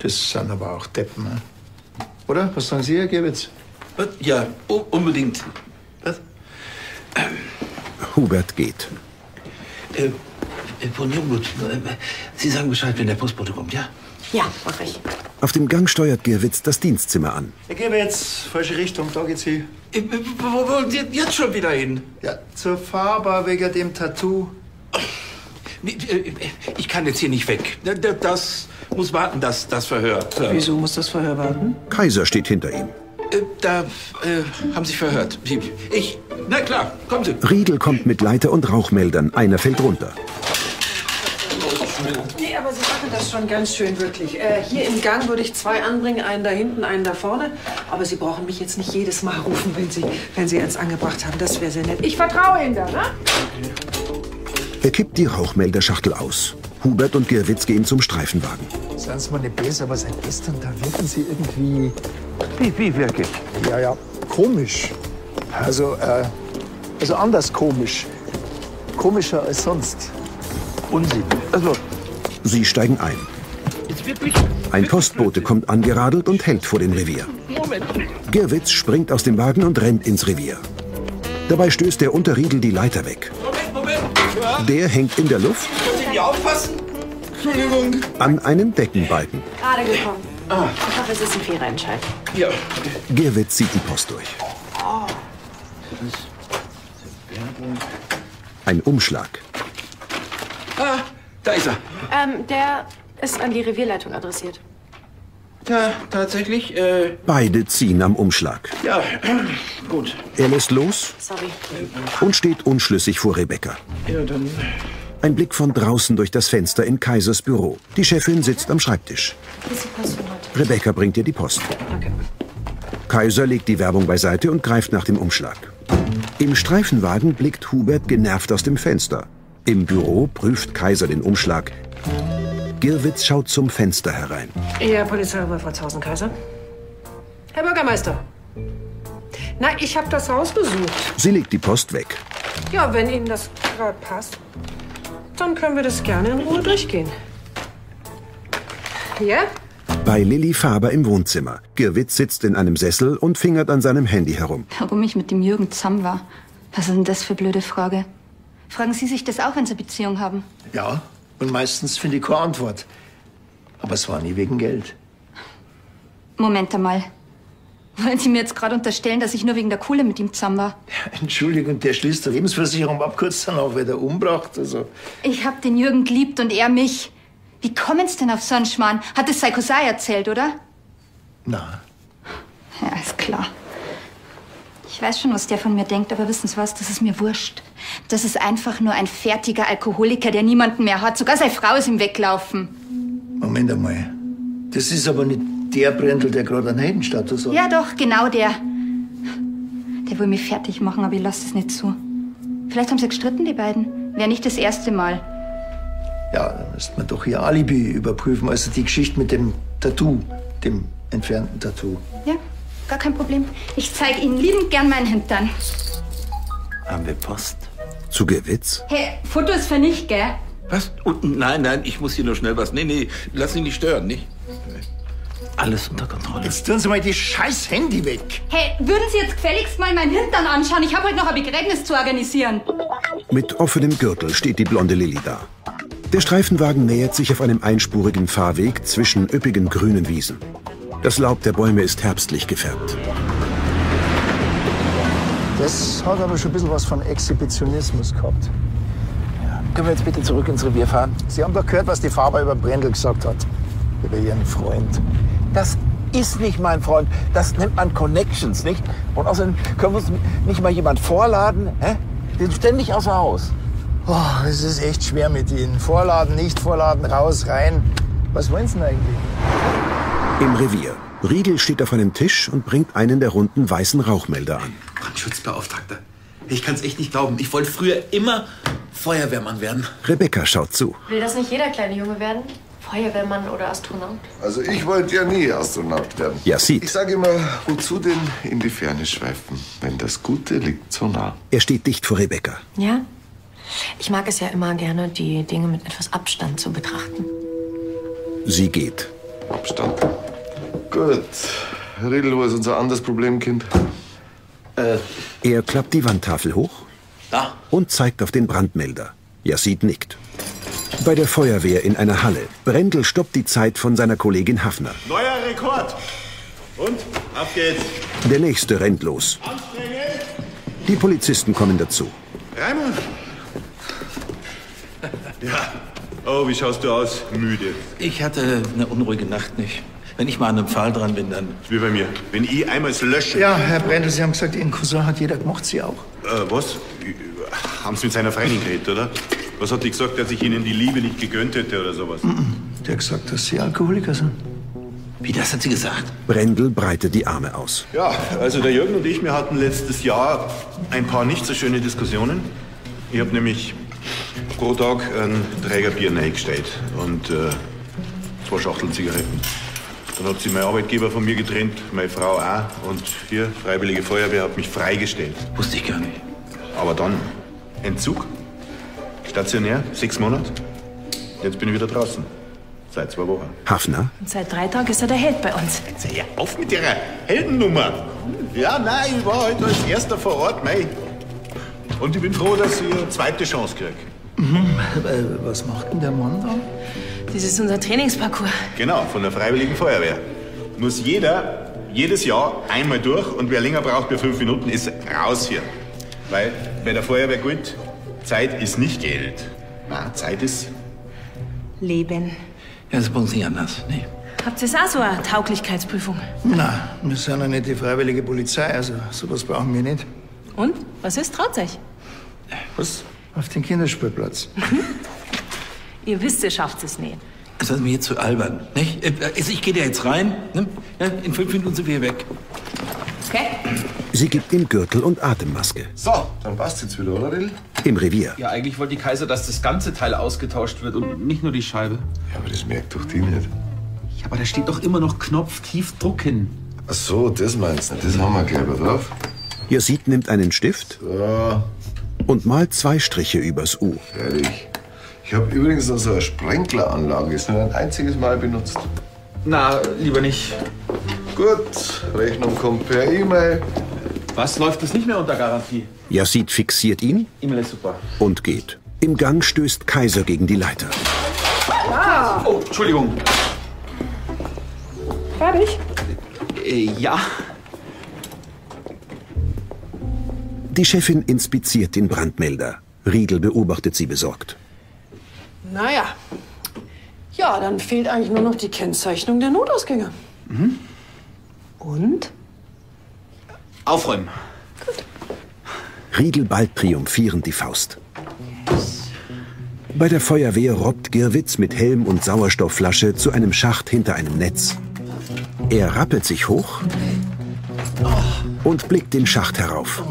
[SPEAKER 3] Das sind aber auch Deppen, ne? Oder? Was sagen Sie, Herr Gewitz?
[SPEAKER 2] Ja, unbedingt.
[SPEAKER 1] Hubert geht.
[SPEAKER 2] Äh, äh, von Jungblut, äh, Sie sagen Bescheid, wenn der Postbote kommt, ja?
[SPEAKER 11] Ja, mach ich.
[SPEAKER 1] Auf dem Gang steuert Girwitz das Dienstzimmer an.
[SPEAKER 3] Ich gebe jetzt falsche Richtung, da geht's hin.
[SPEAKER 2] Äh, Wo wollen Sie jetzt schon wieder hin?
[SPEAKER 3] Ja, zur Faber wegen dem Tattoo.
[SPEAKER 2] Äh, Ich kann jetzt hier nicht weg. Das muss warten, das, das Verhör.
[SPEAKER 8] Wieso muss das Verhör warten?
[SPEAKER 1] Kaiser steht hinter ihm.
[SPEAKER 2] Äh, Da äh, haben Sie verhört. Ich, na klar, kommen Sie.
[SPEAKER 1] Riedel kommt mit Leiter und Rauchmeldern. Einer fällt runter.
[SPEAKER 6] Nee, aber Sie machen das schon ganz schön, wirklich. Äh, hier im Gang würde ich zwei anbringen, einen da hinten, einen da vorne. Aber Sie brauchen mich jetzt nicht jedes Mal rufen, wenn Sie, wenn Sie eins angebracht haben. Das wäre sehr nett. Ich vertraue Ihnen da, ne?
[SPEAKER 1] Er kippt die Rauchmelderschachtel aus. Hubert und Girwitz gehen zum Streifenwagen.
[SPEAKER 3] Seien Sie mal nicht böse, aber seit gestern, da wirken Sie irgendwie...
[SPEAKER 10] Wie, wie wirklich?
[SPEAKER 3] Ja, ja, komisch. Also, äh, also anders komisch. Komischer als sonst.
[SPEAKER 10] Unsinn. Also,
[SPEAKER 1] Sie steigen ein. Ein Postbote kommt angeradelt und hält vor dem Revier.
[SPEAKER 2] Moment.
[SPEAKER 1] Girwitz springt aus dem Wagen und rennt ins Revier. Dabei stößt der Unterriedel die Leiter weg.
[SPEAKER 2] Moment, Moment. Ja,
[SPEAKER 1] Der hängt in der Luft an einem Deckenbalken.
[SPEAKER 11] Gerade gekommen. Ich hoffe, es ist ein fairer Entscheid.
[SPEAKER 2] Ja.
[SPEAKER 1] Girwitz zieht die Post durch. Ein Umschlag.
[SPEAKER 2] Da ist er.
[SPEAKER 11] Ähm, der ist an die Revierleitung adressiert.
[SPEAKER 2] Ja, tatsächlich. Äh,
[SPEAKER 1] Beide ziehen am Umschlag.
[SPEAKER 2] ja, gut.
[SPEAKER 1] Er lässt los
[SPEAKER 11] Sorry.
[SPEAKER 1] und steht unschlüssig vor Rebecca.
[SPEAKER 2] Ja, dann.
[SPEAKER 1] Ein Blick von draußen durch das Fenster in Kaisers Büro. Die Chefin sitzt am Schreibtisch. Rebecca bringt ihr die Post. Kaiser legt die Werbung beiseite und greift nach dem Umschlag. Im Streifenwagen blickt Hubert genervt aus dem Fenster. Im Büro prüft Kaiser den Umschlag. Girwitz schaut zum Fenster herein.
[SPEAKER 6] Ja, Polizeiober Franzhausen, Kaiser. Herr Bürgermeister. Na, ich habe das Haus besucht.
[SPEAKER 1] Sie legt die Post weg.
[SPEAKER 6] Ja, wenn Ihnen das gerade passt, dann können wir das gerne in Ruhe durchgehen. Ja?
[SPEAKER 1] Bei Lilly Faber im Wohnzimmer. Girwitz sitzt in einem Sessel und fingert an seinem Handy herum.
[SPEAKER 7] Warum ich mit dem Jürgen zusammen war? Was ist denn das für eine blöde Frage? Fragen Sie sich das auch, wenn Sie eine Beziehung haben?
[SPEAKER 3] Ja, und meistens finde ich keine Antwort. Aber es war nie wegen Geld.
[SPEAKER 7] Moment einmal. Wollen Sie mir jetzt gerade unterstellen, dass ich nur wegen der Kohle mit ihm zusammen war?
[SPEAKER 3] Entschuldigung, der schließt die Lebensversicherung ab, kurz danach wird er umgebracht. Also,
[SPEAKER 7] Ich hab den Jürgen geliebt und er mich. Wie kommen Sie denn auf so einen Schmarrn? Hat es Cousin erzählt, oder?
[SPEAKER 3] na,
[SPEAKER 7] Ja, ist klar. Ich weiß schon, was der von mir denkt, aber wissen Sie was, das ist mir wurscht. Das ist einfach nur ein fertiger Alkoholiker, der niemanden mehr hat. Sogar seine Frau ist ihm weglaufen.
[SPEAKER 3] Moment einmal. Das ist aber nicht der Brendel, der gerade einen Heldenstatus hat.
[SPEAKER 7] Ja, doch, genau der. Der will mich fertig machen, aber ich lasse es nicht zu. Vielleicht haben sie gestritten, die beiden. Wäre nicht das erste Mal.
[SPEAKER 3] Ja, dann müsste man doch ihr Alibi überprüfen. Also die Geschichte mit dem Tattoo, dem entfernten Tattoo.
[SPEAKER 7] Ja, gar kein Problem. Ich zeige Ihnen liebend gern meinen Hintern.
[SPEAKER 2] Haben wir Post?
[SPEAKER 1] Zu Gewitz?
[SPEAKER 7] Hey, Foto ist für nicht, gell?
[SPEAKER 2] Was? Und, nein, nein, ich muss hier nur schnell was. Nee, nee, lass ihn nicht stören, nicht? Alles unter Kontrolle.
[SPEAKER 3] Jetzt tun Sie mal die scheiß Handy weg.
[SPEAKER 7] Hey, würden Sie jetzt gefälligst mal meinen Hintern anschauen? Ich habe heute noch ein Begräbnis zu organisieren.
[SPEAKER 1] Mit offenem Gürtel steht die blonde Lilly da. Der Streifenwagen nähert sich auf einem einspurigen Fahrweg zwischen üppigen grünen Wiesen. Das Laub der Bäume ist herbstlich gefärbt.
[SPEAKER 3] Das hat aber schon ein bisschen was von Exhibitionismus gehabt.
[SPEAKER 2] Können wir jetzt bitte zurück ins Revier fahren?
[SPEAKER 3] Sie haben doch gehört, was die Faber über Brendel gesagt hat. Über ihren Freund.
[SPEAKER 2] Das ist nicht mein Freund. Das nennt man Connections, nicht? Und außerdem können wir uns nicht mal jemand vorladen, hä? Sind ständig außer Haus.
[SPEAKER 3] Oh, es ist echt schwer mit Ihnen. Vorladen, nicht vorladen, raus, rein. Was wollen Sie denn eigentlich?
[SPEAKER 1] Im Revier. Riegel steht auf einem Tisch und bringt einen der runden weißen Rauchmelder an.
[SPEAKER 5] Brandschutzbeauftragter. Ich kann's echt nicht glauben. Ich wollte früher immer Feuerwehrmann werden.
[SPEAKER 1] Rebecca schaut zu.
[SPEAKER 11] Will das nicht jeder kleine Junge werden? Feuerwehrmann oder Astronaut?
[SPEAKER 12] Also ich wollte ja nie Astronaut werden.
[SPEAKER 1] Ja, sieht.
[SPEAKER 12] Ich sage immer, wozu denn in die Ferne schweifen, wenn das Gute liegt so nah.
[SPEAKER 1] Er steht dicht vor Rebecca.
[SPEAKER 11] Ja. Ich mag es ja immer gerne, die Dinge mit etwas Abstand zu betrachten.
[SPEAKER 1] Sie geht.
[SPEAKER 12] Abstand. Gut. Riedel, wo ist unser anderes Problemkind?
[SPEAKER 1] Er klappt die Wandtafel hoch
[SPEAKER 5] Da.
[SPEAKER 1] und zeigt auf den Brandmelder. Yasid nickt. Bei der Feuerwehr in einer Halle. Brendel stoppt die Zeit von seiner Kollegin Hafner.
[SPEAKER 10] Neuer Rekord. Und? Auf geht's.
[SPEAKER 1] Der nächste rennt los. Die Polizisten kommen dazu.
[SPEAKER 10] Raimund. Ja. Oh, wie schaust du aus? Müde.
[SPEAKER 2] Ich hatte eine unruhige Nacht nicht. Wenn ich mal an einem Fall dran bin, dann.
[SPEAKER 10] Wie bei mir. Wenn ich einmal lösche.
[SPEAKER 3] Ja, Herr Brendel, Sie haben gesagt, Ihren Cousin hat jeder gemacht, Sie auch.
[SPEAKER 10] Äh, was? Haben Sie mit seiner Freundin geredet, oder? Was hat die gesagt, dass ich Ihnen die Liebe nicht gegönnt hätte oder sowas?
[SPEAKER 3] Der hat gesagt, dass Sie Alkoholiker sind.
[SPEAKER 2] Wie, das hat sie gesagt?
[SPEAKER 1] Brendel breitet die Arme aus.
[SPEAKER 10] Ja, also der Jürgen und ich, wir hatten letztes Jahr ein paar nicht so schöne Diskussionen. Ich habe nämlich pro Tag einen Träger Bier reingestellt und äh, zwei Schachteln Zigaretten. Dann hat sich mein Arbeitgeber von mir getrennt, meine Frau auch. Und hier, Freiwillige Feuerwehr, hat mich freigestellt.
[SPEAKER 2] Wusste ich gar nicht.
[SPEAKER 10] Aber dann Entzug, stationär, sechs Monate. Jetzt bin ich wieder draußen. Seit zwei Wochen.
[SPEAKER 1] Hafner,
[SPEAKER 6] Und seit drei Tagen ist er der Held bei uns.
[SPEAKER 10] Jetzt hör auf mit Ihrer Heldennummer. Ja, nein, ich war heute als Erster vor Ort, mei. Und ich bin froh, dass ich eine zweite Chance kriege.
[SPEAKER 3] Äh, Was macht denn der Mann da?
[SPEAKER 6] Das ist unser Trainingsparcours.
[SPEAKER 10] Genau, von der Freiwilligen Feuerwehr. Muss jeder jedes Jahr einmal durch und wer länger braucht, bei fünf Minuten, ist raus hier. Weil bei der Feuerwehr gilt, Zeit ist nicht Geld. Na, Zeit ist.
[SPEAKER 6] Leben.
[SPEAKER 2] Ja, das ist bei uns nicht anders. Nee.
[SPEAKER 6] Habt ihr auch so eine Tauglichkeitsprüfung?
[SPEAKER 3] Na, wir sind ja nicht die freiwillige Polizei, also sowas brauchen wir nicht.
[SPEAKER 6] Und? Was ist? Traut euch?
[SPEAKER 3] Was? Auf den Kinderspielplatz.
[SPEAKER 6] Ihr wisst, ihr schafft es nicht.
[SPEAKER 2] Das ist mir jetzt zu albern. Nicht? Äh, Also ich gehe da jetzt rein. Ne? In fünf Minuten sind wir hier weg.
[SPEAKER 6] Okay?
[SPEAKER 1] sie gibt ihm Gürtel und Atemmaske.
[SPEAKER 12] So, dann passt jetzt wieder, oder, Rill?
[SPEAKER 1] Im Revier.
[SPEAKER 5] Ja, eigentlich wollte die Kaiser, dass das ganze Teil ausgetauscht wird und nicht nur die Scheibe.
[SPEAKER 12] Ja, aber das merkt doch die nicht.
[SPEAKER 5] Ja, aber da steht doch immer noch Knopf tief drucken.
[SPEAKER 12] Ach so, das meinst du. Das haben wir gleich drauf.
[SPEAKER 1] Yasid nimmt einen Stift
[SPEAKER 12] So,
[SPEAKER 1] und malt zwei Striche übers U.
[SPEAKER 12] fertig. Ich habe übrigens noch so eine Sprenkleranlage. Ist nur ein einziges Mal benutzt.
[SPEAKER 5] Na, lieber nicht.
[SPEAKER 12] Gut, Rechnung kommt per E-Mail.
[SPEAKER 5] Was läuft das nicht mehr unter Garantie?
[SPEAKER 1] Yasid fixiert ihn
[SPEAKER 5] E-Mail ist super.
[SPEAKER 1] und geht. Im Gang stößt Kaiser gegen die Leiter.
[SPEAKER 5] Oh, Entschuldigung.
[SPEAKER 8] Fertig?
[SPEAKER 5] Äh, ja.
[SPEAKER 1] Die Chefin inspiziert den Brandmelder. Riedel beobachtet sie besorgt.
[SPEAKER 6] Naja. Ja, dann fehlt eigentlich nur noch die Kennzeichnung der Notausgänge. Und?
[SPEAKER 5] Aufräumen.
[SPEAKER 1] Riedel ballt triumphierend die Faust. Bei der Feuerwehr robbt Girwitz mit Helm und Sauerstoffflasche zu einem Schacht hinter einem Netz. Er rappelt sich hoch und blickt den Schacht herauf.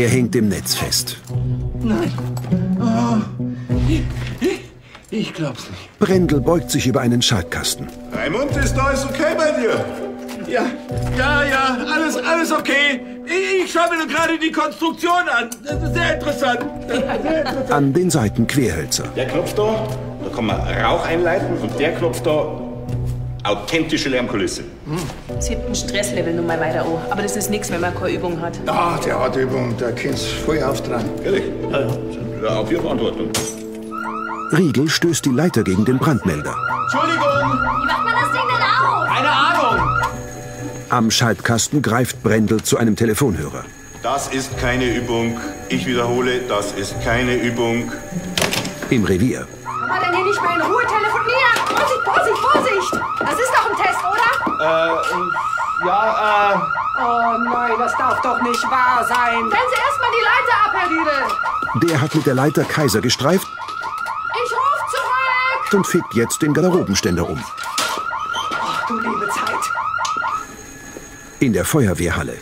[SPEAKER 1] Er hängt im Netz fest.
[SPEAKER 2] Nein. Oh. Ich, glaub's nicht.
[SPEAKER 1] Brendel beugt sich über einen Schaltkasten.
[SPEAKER 10] Raimund, ist alles okay bei dir?
[SPEAKER 2] Ja, ja, ja, alles, alles okay. Ich, schaue mir nur gerade die Konstruktion an. Das ist sehr interessant. Sehr interessant.
[SPEAKER 1] An den Seiten Querhölzer.
[SPEAKER 10] Der Knopf da, da kann man Rauch einleiten und der Knopf da, authentische Lärmkulisse.
[SPEAKER 6] Zieht ein Stresslevel nun mal weiter an. Aber das ist nichts, wenn man keine Übung hat.
[SPEAKER 3] Ah, die hat Übung, da kannst du voll auftragen.
[SPEAKER 10] Ehrlich? Ja, ja. ja auf Ihre Verantwortung.
[SPEAKER 1] Riegel stößt die Leiter gegen den Brandmelder.
[SPEAKER 2] Entschuldigung.
[SPEAKER 7] Wie macht man das Ding denn aus?
[SPEAKER 2] Keine Ahnung.
[SPEAKER 1] Am Schaltkasten greift Brendel zu einem Telefonhörer.
[SPEAKER 10] Das ist keine Übung. Ich wiederhole, das ist keine Übung.
[SPEAKER 1] Im Revier.
[SPEAKER 13] Kann man denn hier nicht mal in Ruhe Vorsicht! Das ist doch ein Test, oder?
[SPEAKER 2] Äh, ja, äh.
[SPEAKER 13] Oh nein, das darf doch nicht wahr sein. Stellen Sie erstmal die Leiter ab, Herr Riedel.
[SPEAKER 1] Der hat mit der Leiter Kaiser gestreift
[SPEAKER 13] Ich ruf zurück.
[SPEAKER 1] und fegt jetzt den Garderobenständer um.
[SPEAKER 13] Ach, du liebe Zeit.
[SPEAKER 1] In der Feuerwehrhalle.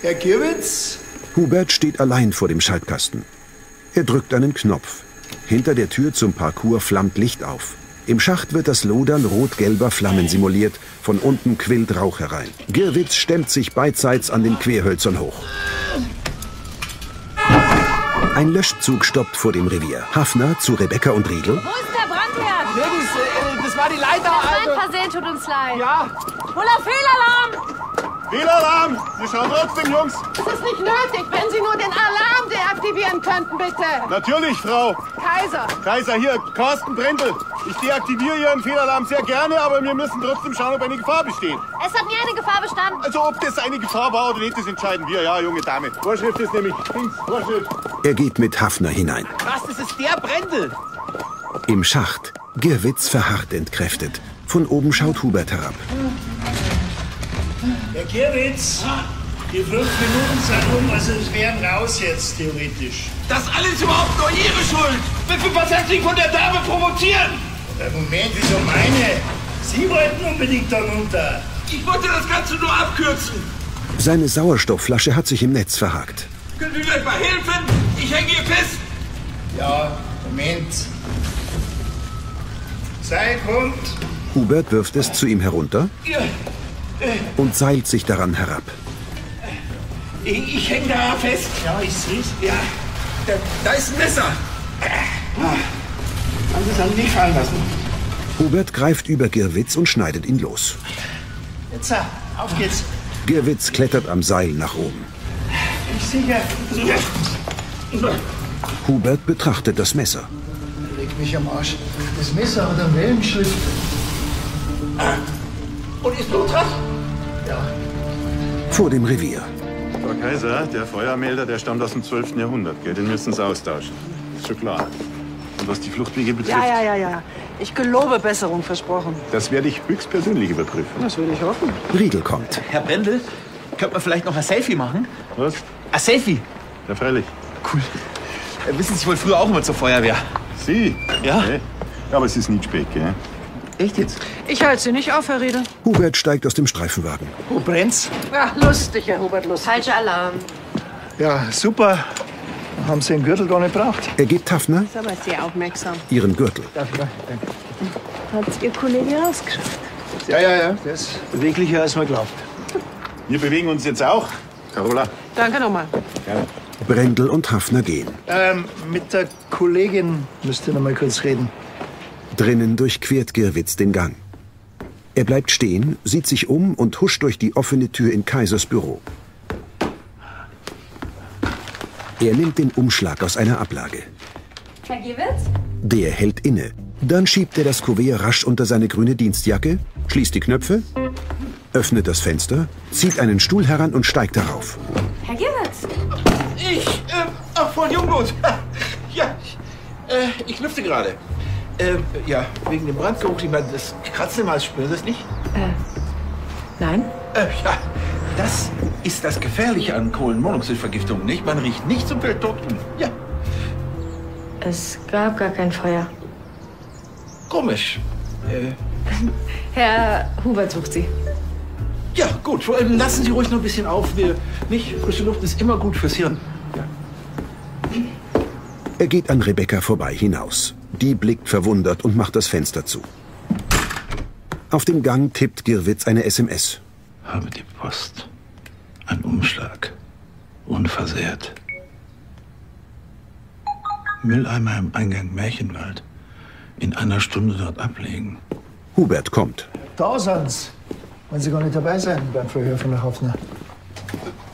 [SPEAKER 3] Herr Kirwitz?
[SPEAKER 1] Hubert steht allein vor dem Schaltkasten. Er drückt einen Knopf. Hinter der Tür zum Parcours flammt Licht auf. Im Schacht wird das Lodern rot-gelber Flammen simuliert. Von unten quillt Rauch herein. Girwitz stemmt sich beidseits an den Querhölzern hoch. Ein Löschzug stoppt vor dem Revier. Hafner zu Rebecca und Riedel.
[SPEAKER 9] Wo ist der Brandherd?
[SPEAKER 2] Nirgends, äh, das war die Leiter.
[SPEAKER 9] Das war ein Versehen, tut uns leid.
[SPEAKER 2] Ja.
[SPEAKER 9] Voller Fehlalarm!
[SPEAKER 10] Fehlalarm! Wir schauen trotzdem, Jungs.
[SPEAKER 13] Es ist nicht nötig, wenn Sie nur den Alarm deaktivieren könnten, bitte.
[SPEAKER 10] Natürlich, Frau.
[SPEAKER 13] Kaiser.
[SPEAKER 10] Kaiser, hier, Carsten Brendel. Ich deaktiviere Ihren Fehlalarm sehr gerne, aber wir müssen trotzdem schauen, ob eine Gefahr besteht.
[SPEAKER 9] Es hat nie eine Gefahr bestanden.
[SPEAKER 10] Also ob das eine Gefahr war oder nicht, das entscheiden wir. Ja, junge Dame. Vorschrift ist nämlich links, Vorschrift.
[SPEAKER 1] Er geht mit Hafner hinein.
[SPEAKER 2] Was, das ist der Brendel.
[SPEAKER 1] Im Schacht. Girwitz verharrt entkräftet. Von oben schaut Hubert herab.
[SPEAKER 14] Herr Kirwitz, die fünf Minuten sind um, also es wären raus jetzt, theoretisch.
[SPEAKER 2] Das alles überhaupt nur Ihre Schuld. Was hat Sie von der Dame provozieren?
[SPEAKER 14] Äh, Moment, wieso meine? Sie wollten unbedingt da runter.
[SPEAKER 2] Ich wollte das Ganze nur abkürzen.
[SPEAKER 1] Seine Sauerstoffflasche hat sich im Netz verhakt.
[SPEAKER 2] Können Sie mir mal helfen? Ich hänge hier fest.
[SPEAKER 14] Ja, Moment. Sei kommt.
[SPEAKER 1] Hubert wirft es zu ihm herunter
[SPEAKER 2] Ja,
[SPEAKER 1] und seilt sich daran herab.
[SPEAKER 2] ich, ich hänge da fest.
[SPEAKER 14] Ja, ich seh's.
[SPEAKER 2] Ja, da, da ist ein Messer.
[SPEAKER 14] Haben Sie es an mich fallen lassen?
[SPEAKER 1] Hubert greift über Girwitz und schneidet ihn los.
[SPEAKER 14] Jetzt, äh, auf geht's.
[SPEAKER 1] Girwitz klettert am Seil nach oben.
[SPEAKER 14] Ich sicher.
[SPEAKER 1] Hubert betrachtet das Messer.
[SPEAKER 3] Leg mich am Arsch. Das Messer hat einen Wellenschritt.
[SPEAKER 2] Und ist Blut dran?
[SPEAKER 3] Ja.
[SPEAKER 1] Vor dem Revier.
[SPEAKER 10] Frau Kaiser, der Feuermelder, der stammt aus dem 12. Jahrhundert. Gell? Den müssen Sie austauschen. Ist schon klar. Und was die Fluchtwege betrifft,
[SPEAKER 6] Ja, ja, ja, ja. Ich gelobe Besserung versprochen.
[SPEAKER 10] das werde ich höchstpersönlich überprüfen.
[SPEAKER 6] Das will ich hoffen.
[SPEAKER 1] Riedel kommt.
[SPEAKER 5] Herr Brendel, könnte man vielleicht noch ein Selfie machen?
[SPEAKER 10] Was?
[SPEAKER 5] Ein Selfie?
[SPEAKER 10] Ja, freilich.
[SPEAKER 5] Cool. Äh, wissen Sie, ich wollte früher auch immer zur Feuerwehr.
[SPEAKER 10] Sie?
[SPEAKER 5] Ja.
[SPEAKER 10] Okay. Ja, aber es ist nicht spät, gell?
[SPEAKER 5] Echt jetzt?
[SPEAKER 6] Ich halte Sie nicht auf, Herr Riedel.
[SPEAKER 1] Hubert steigt aus dem Streifenwagen.
[SPEAKER 14] Wo brennt's?
[SPEAKER 6] Ja, lustig, Herr Hubert, lustig.
[SPEAKER 11] Falscher Alarm.
[SPEAKER 3] Ja, super. Haben Sie den Gürtel gar nicht braucht?
[SPEAKER 1] Er gibt Hafner
[SPEAKER 6] Ist aber sehr aufmerksam.
[SPEAKER 1] ihren Gürtel.
[SPEAKER 6] Hat's Ihr Kollege rausgeschafft.
[SPEAKER 3] Ja, ja, ja. Der ist beweglicher, als man glaubt.
[SPEAKER 10] Wir bewegen uns jetzt auch. Carola.
[SPEAKER 6] Danke nochmal.
[SPEAKER 1] Brendel und Hafner gehen.
[SPEAKER 3] Ähm, mit der Kollegin müsst ihr noch mal kurz reden.
[SPEAKER 1] Drinnen durchquert Girwitz den Gang. Er bleibt stehen, sieht sich um und huscht durch die offene Tür in Kaisers Büro. Er nimmt den Umschlag aus einer Ablage.
[SPEAKER 7] Herr Giewitz?
[SPEAKER 1] Der hält inne. Dann schiebt er das Kuvert rasch unter seine grüne Dienstjacke, schließt die Knöpfe, öffnet das Fenster, zieht einen Stuhl heran und steigt darauf.
[SPEAKER 7] Herr Giewitz?
[SPEAKER 2] Ich, äh, ach, von Jungblut. Ja, äh, ich lüfte gerade. Äh, ja, wegen dem Brandgeruch, ich meine, das Kratzen im Hals, spüren Sie das nicht?
[SPEAKER 6] Nein?
[SPEAKER 2] Äh, ja, Das ist das Gefährliche an Kohlenmonoxidvergiftung, nicht? Man riecht nicht zum Feldtoten. Ja,
[SPEAKER 11] Es gab gar kein Feuer.
[SPEAKER 2] komisch. Äh,
[SPEAKER 4] Herr Hubert sucht Sie.
[SPEAKER 2] ja, gut. Vor allem Lassen Sie ruhig noch ein bisschen auf. Wir, nicht? Frische Luft ist immer gut fürs Hirn.
[SPEAKER 1] Er geht an Rebecca vorbei hinaus. Die blickt verwundert und macht das Fenster zu. Auf dem Gang tippt Girwitz eine SMS.
[SPEAKER 2] Habe die Post. Ein Umschlag. Unversehrt. Mülleimer im Eingang Märchenwald. In einer Stunde dort ablegen.
[SPEAKER 1] Hubert kommt.
[SPEAKER 3] Da sind's. Wollen Sie gar nicht dabei sein beim Verhör von der Hafner?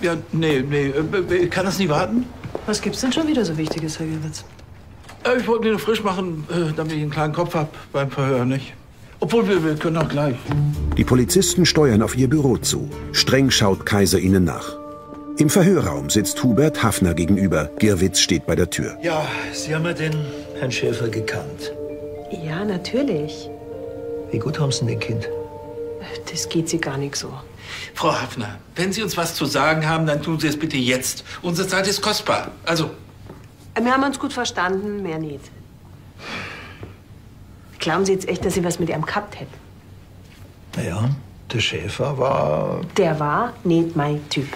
[SPEAKER 2] Ja, nee, nee. äh, Kann das nie warten?
[SPEAKER 6] Was gibt's denn schon wieder so Wichtiges, Herr Gewitz?
[SPEAKER 2] Äh, Ich wollte nur frisch machen, äh, damit ich einen kleinen Kopf hab beim Verhör, nicht? Obwohl, wir, wir können auch gleich.
[SPEAKER 1] Die Polizisten steuern auf ihr Büro zu. Streng schaut Kaiser ihnen nach. Im Verhörraum sitzt Hubert Hafner gegenüber. Girwitz steht bei der Tür.
[SPEAKER 3] Ja, Sie haben ja den Herrn Schäfer gekannt.
[SPEAKER 6] Ja, natürlich.
[SPEAKER 3] Wie gut haben Sie denn den Kind?
[SPEAKER 6] Das geht Sie gar nicht so.
[SPEAKER 2] Frau Hafner, wenn Sie uns was zu sagen haben, dann tun Sie es bitte jetzt. Unsere Zeit ist kostbar. Also,
[SPEAKER 6] Wir haben uns gut verstanden, mehr nicht. Glauben Sie jetzt echt, dass Sie was mit ihm gehabt hätten?
[SPEAKER 3] Naja, der Schäfer war.
[SPEAKER 6] Der war nicht mein Typ.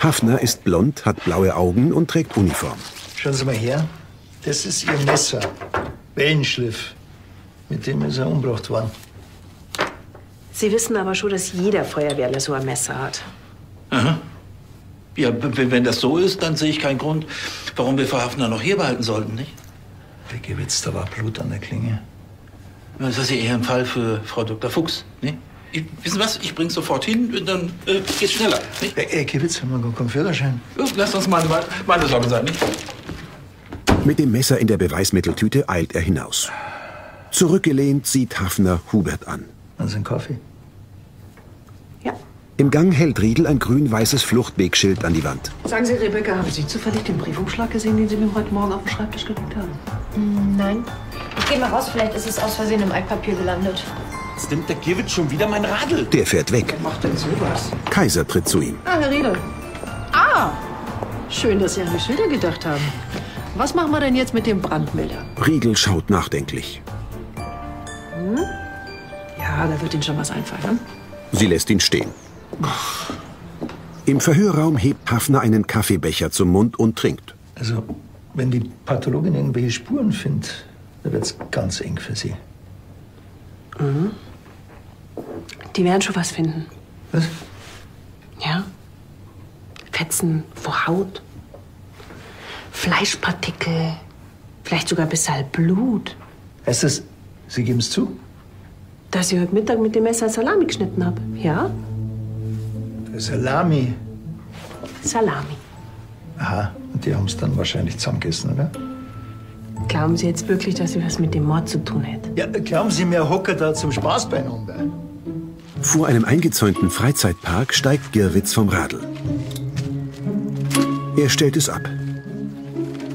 [SPEAKER 1] Hafner ist blond, hat blaue Augen und trägt Uniform.
[SPEAKER 3] Schauen Sie mal her. Das ist Ihr Messer. Wellenschliff. Mit dem ist er umgebracht worden.
[SPEAKER 6] Sie wissen aber schon, dass jeder Feuerwehrler so ein Messer hat.
[SPEAKER 2] aha. Ja, wenn das so ist, dann sehe ich keinen Grund, warum wir Frau Hafner noch hier behalten sollten, nicht?
[SPEAKER 3] Der Gewitz, da war Blut an der Klinge.
[SPEAKER 2] Das ist ja eher ein Fall für Frau Dr. Fuchs, nicht? Ich, wissen Sie was? Ich bring's sofort hin, dann äh, geht's schneller. Nicht?
[SPEAKER 3] Ey, Gewitz, haben wir gar keinen Führerschein.
[SPEAKER 2] Ja, Lasst uns meine, meine Sorge sein, nicht?
[SPEAKER 1] Mit dem Messer in der Beweismitteltüte eilt er hinaus. Zurückgelehnt sieht Hafner Hubert an.
[SPEAKER 3] An seinen Kaffee?
[SPEAKER 1] Im Gang hält Riedel ein grün-weißes Fluchtwegschild an die Wand.
[SPEAKER 6] Sagen Sie, Rebecca, haben Sie zufällig den Briefumschlag gesehen, den Sie mir heute Morgen auf den Schreibtisch gelegt haben?
[SPEAKER 11] Hm, Nein. Ich gehe mal raus, vielleicht ist es aus Versehen im Altpapier gelandet.
[SPEAKER 5] Jetzt nimmt der Girwitz schon wieder mein Radl.
[SPEAKER 1] Der fährt weg.
[SPEAKER 6] Wer macht denn sowas?
[SPEAKER 1] Kaiser tritt zu ihm.
[SPEAKER 6] Ah, Herr Riedel. Ah, schön, dass Sie an die Schilder gedacht haben. Was machen wir denn jetzt mit dem Brandmelder?
[SPEAKER 1] Riegel schaut nachdenklich.
[SPEAKER 6] Hm? Ja, da wird Ihnen schon was einfallen. Ne?
[SPEAKER 1] Sie lässt ihn stehen. Im Verhörraum hebt Hafner einen Kaffeebecher zum Mund und trinkt.
[SPEAKER 3] Also, wenn die Pathologin irgendwelche Spuren findet, dann wird's ganz eng für sie.
[SPEAKER 6] Mhm. Die werden schon was finden.
[SPEAKER 3] Was?
[SPEAKER 6] Ja. Fetzen vor Haut. Fleischpartikel. Vielleicht sogar bis halb Blut.
[SPEAKER 3] Heißt das, Sie geben's zu?
[SPEAKER 6] Dass ich heute Mittag mit dem Messer Salami geschnitten habe. Ja?
[SPEAKER 3] Salami.
[SPEAKER 6] Salami.
[SPEAKER 3] Aha, und die haben's dann wahrscheinlich zusammengegessen, oder?
[SPEAKER 6] Glauben Sie jetzt wirklich, dass ich was mit dem Mord zu tun hätte?
[SPEAKER 3] Ja, glauben Sie mir, Hocker da zum Spaßbein um. gell?
[SPEAKER 1] Vor einem eingezäunten Freizeitpark steigt Girwitz vom Radl. Er stellt es ab.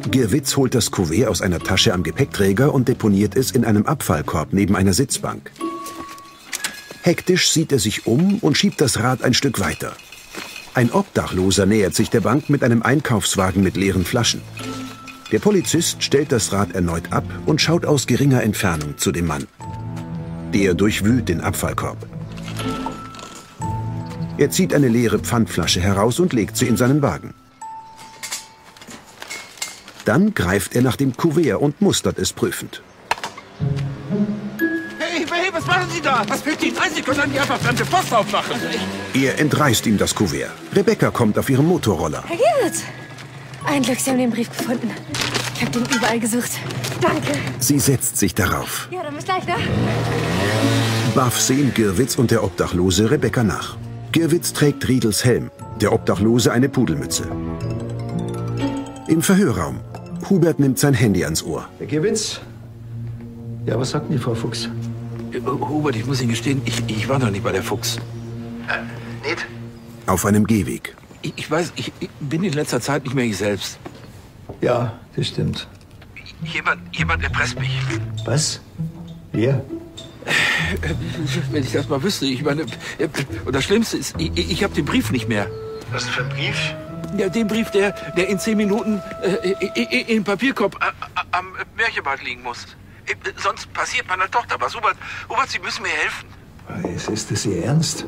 [SPEAKER 1] Girwitz holt das Kuvert aus einer Tasche am Gepäckträger und deponiert es in einem Abfallkorb neben einer Sitzbank. Hektisch sieht er sich um und schiebt das Rad ein Stück weiter. Ein Obdachloser nähert sich der Bank mit einem Einkaufswagen mit leeren Flaschen. Der Polizist stellt das Rad erneut ab und schaut aus geringer Entfernung zu dem Mann. Der durchwühlt den Abfallkorb. Er zieht eine leere Pfandflasche heraus und legt sie in seinen Wagen. Dann greift er nach dem Kuvert und mustert es prüfend.
[SPEAKER 2] Sie da? Was fällt Ihnen ein? Sie können doch nicht einfach fremde Post aufmachen.
[SPEAKER 1] Er entreißt ihm das Kuvert. Rebecca kommt auf ihrem Motorroller.
[SPEAKER 7] Herr Gerrit! Ein Glück, Sie haben den Brief gefunden. Ich habe den überall gesucht. Danke.
[SPEAKER 1] Sie setzt sich darauf.
[SPEAKER 7] Ja, dann bis gleich, ne?
[SPEAKER 1] Baff sehen Girwitz und der Obdachlose Rebecca nach. Girwitz trägt Riedels Helm, der Obdachlose eine Pudelmütze. Im Verhörraum. Hubert nimmt sein Handy ans Ohr.
[SPEAKER 3] Herr Gewitz? Ja, was sagt denn die Frau Fuchs?
[SPEAKER 2] Äh, Hubert, ich muss Ihnen gestehen, ich, ich war noch nicht bei der Fuchs.
[SPEAKER 3] nicht?
[SPEAKER 1] Auf einem Gehweg.
[SPEAKER 2] Ich, ich weiß, ich, ich bin in letzter Zeit nicht mehr ich selbst.
[SPEAKER 3] Ja, das stimmt.
[SPEAKER 2] Jemand, jemand erpresst mich.
[SPEAKER 3] Was? Wer?
[SPEAKER 2] Wenn ich das mal wüsste, ich meine, äh, und das Schlimmste ist, ich, ich habe den Brief nicht mehr.
[SPEAKER 3] Was für ein Brief?
[SPEAKER 2] Ja, den Brief, der, der in zehn Minuten äh, i- i- im Papierkorb a- am Märchenbad liegen muss. Äh, Sonst passiert meiner Tochter was. Hubert, Hubert, Sie müssen mir helfen.
[SPEAKER 3] Ist, ist das Ihr Ernst?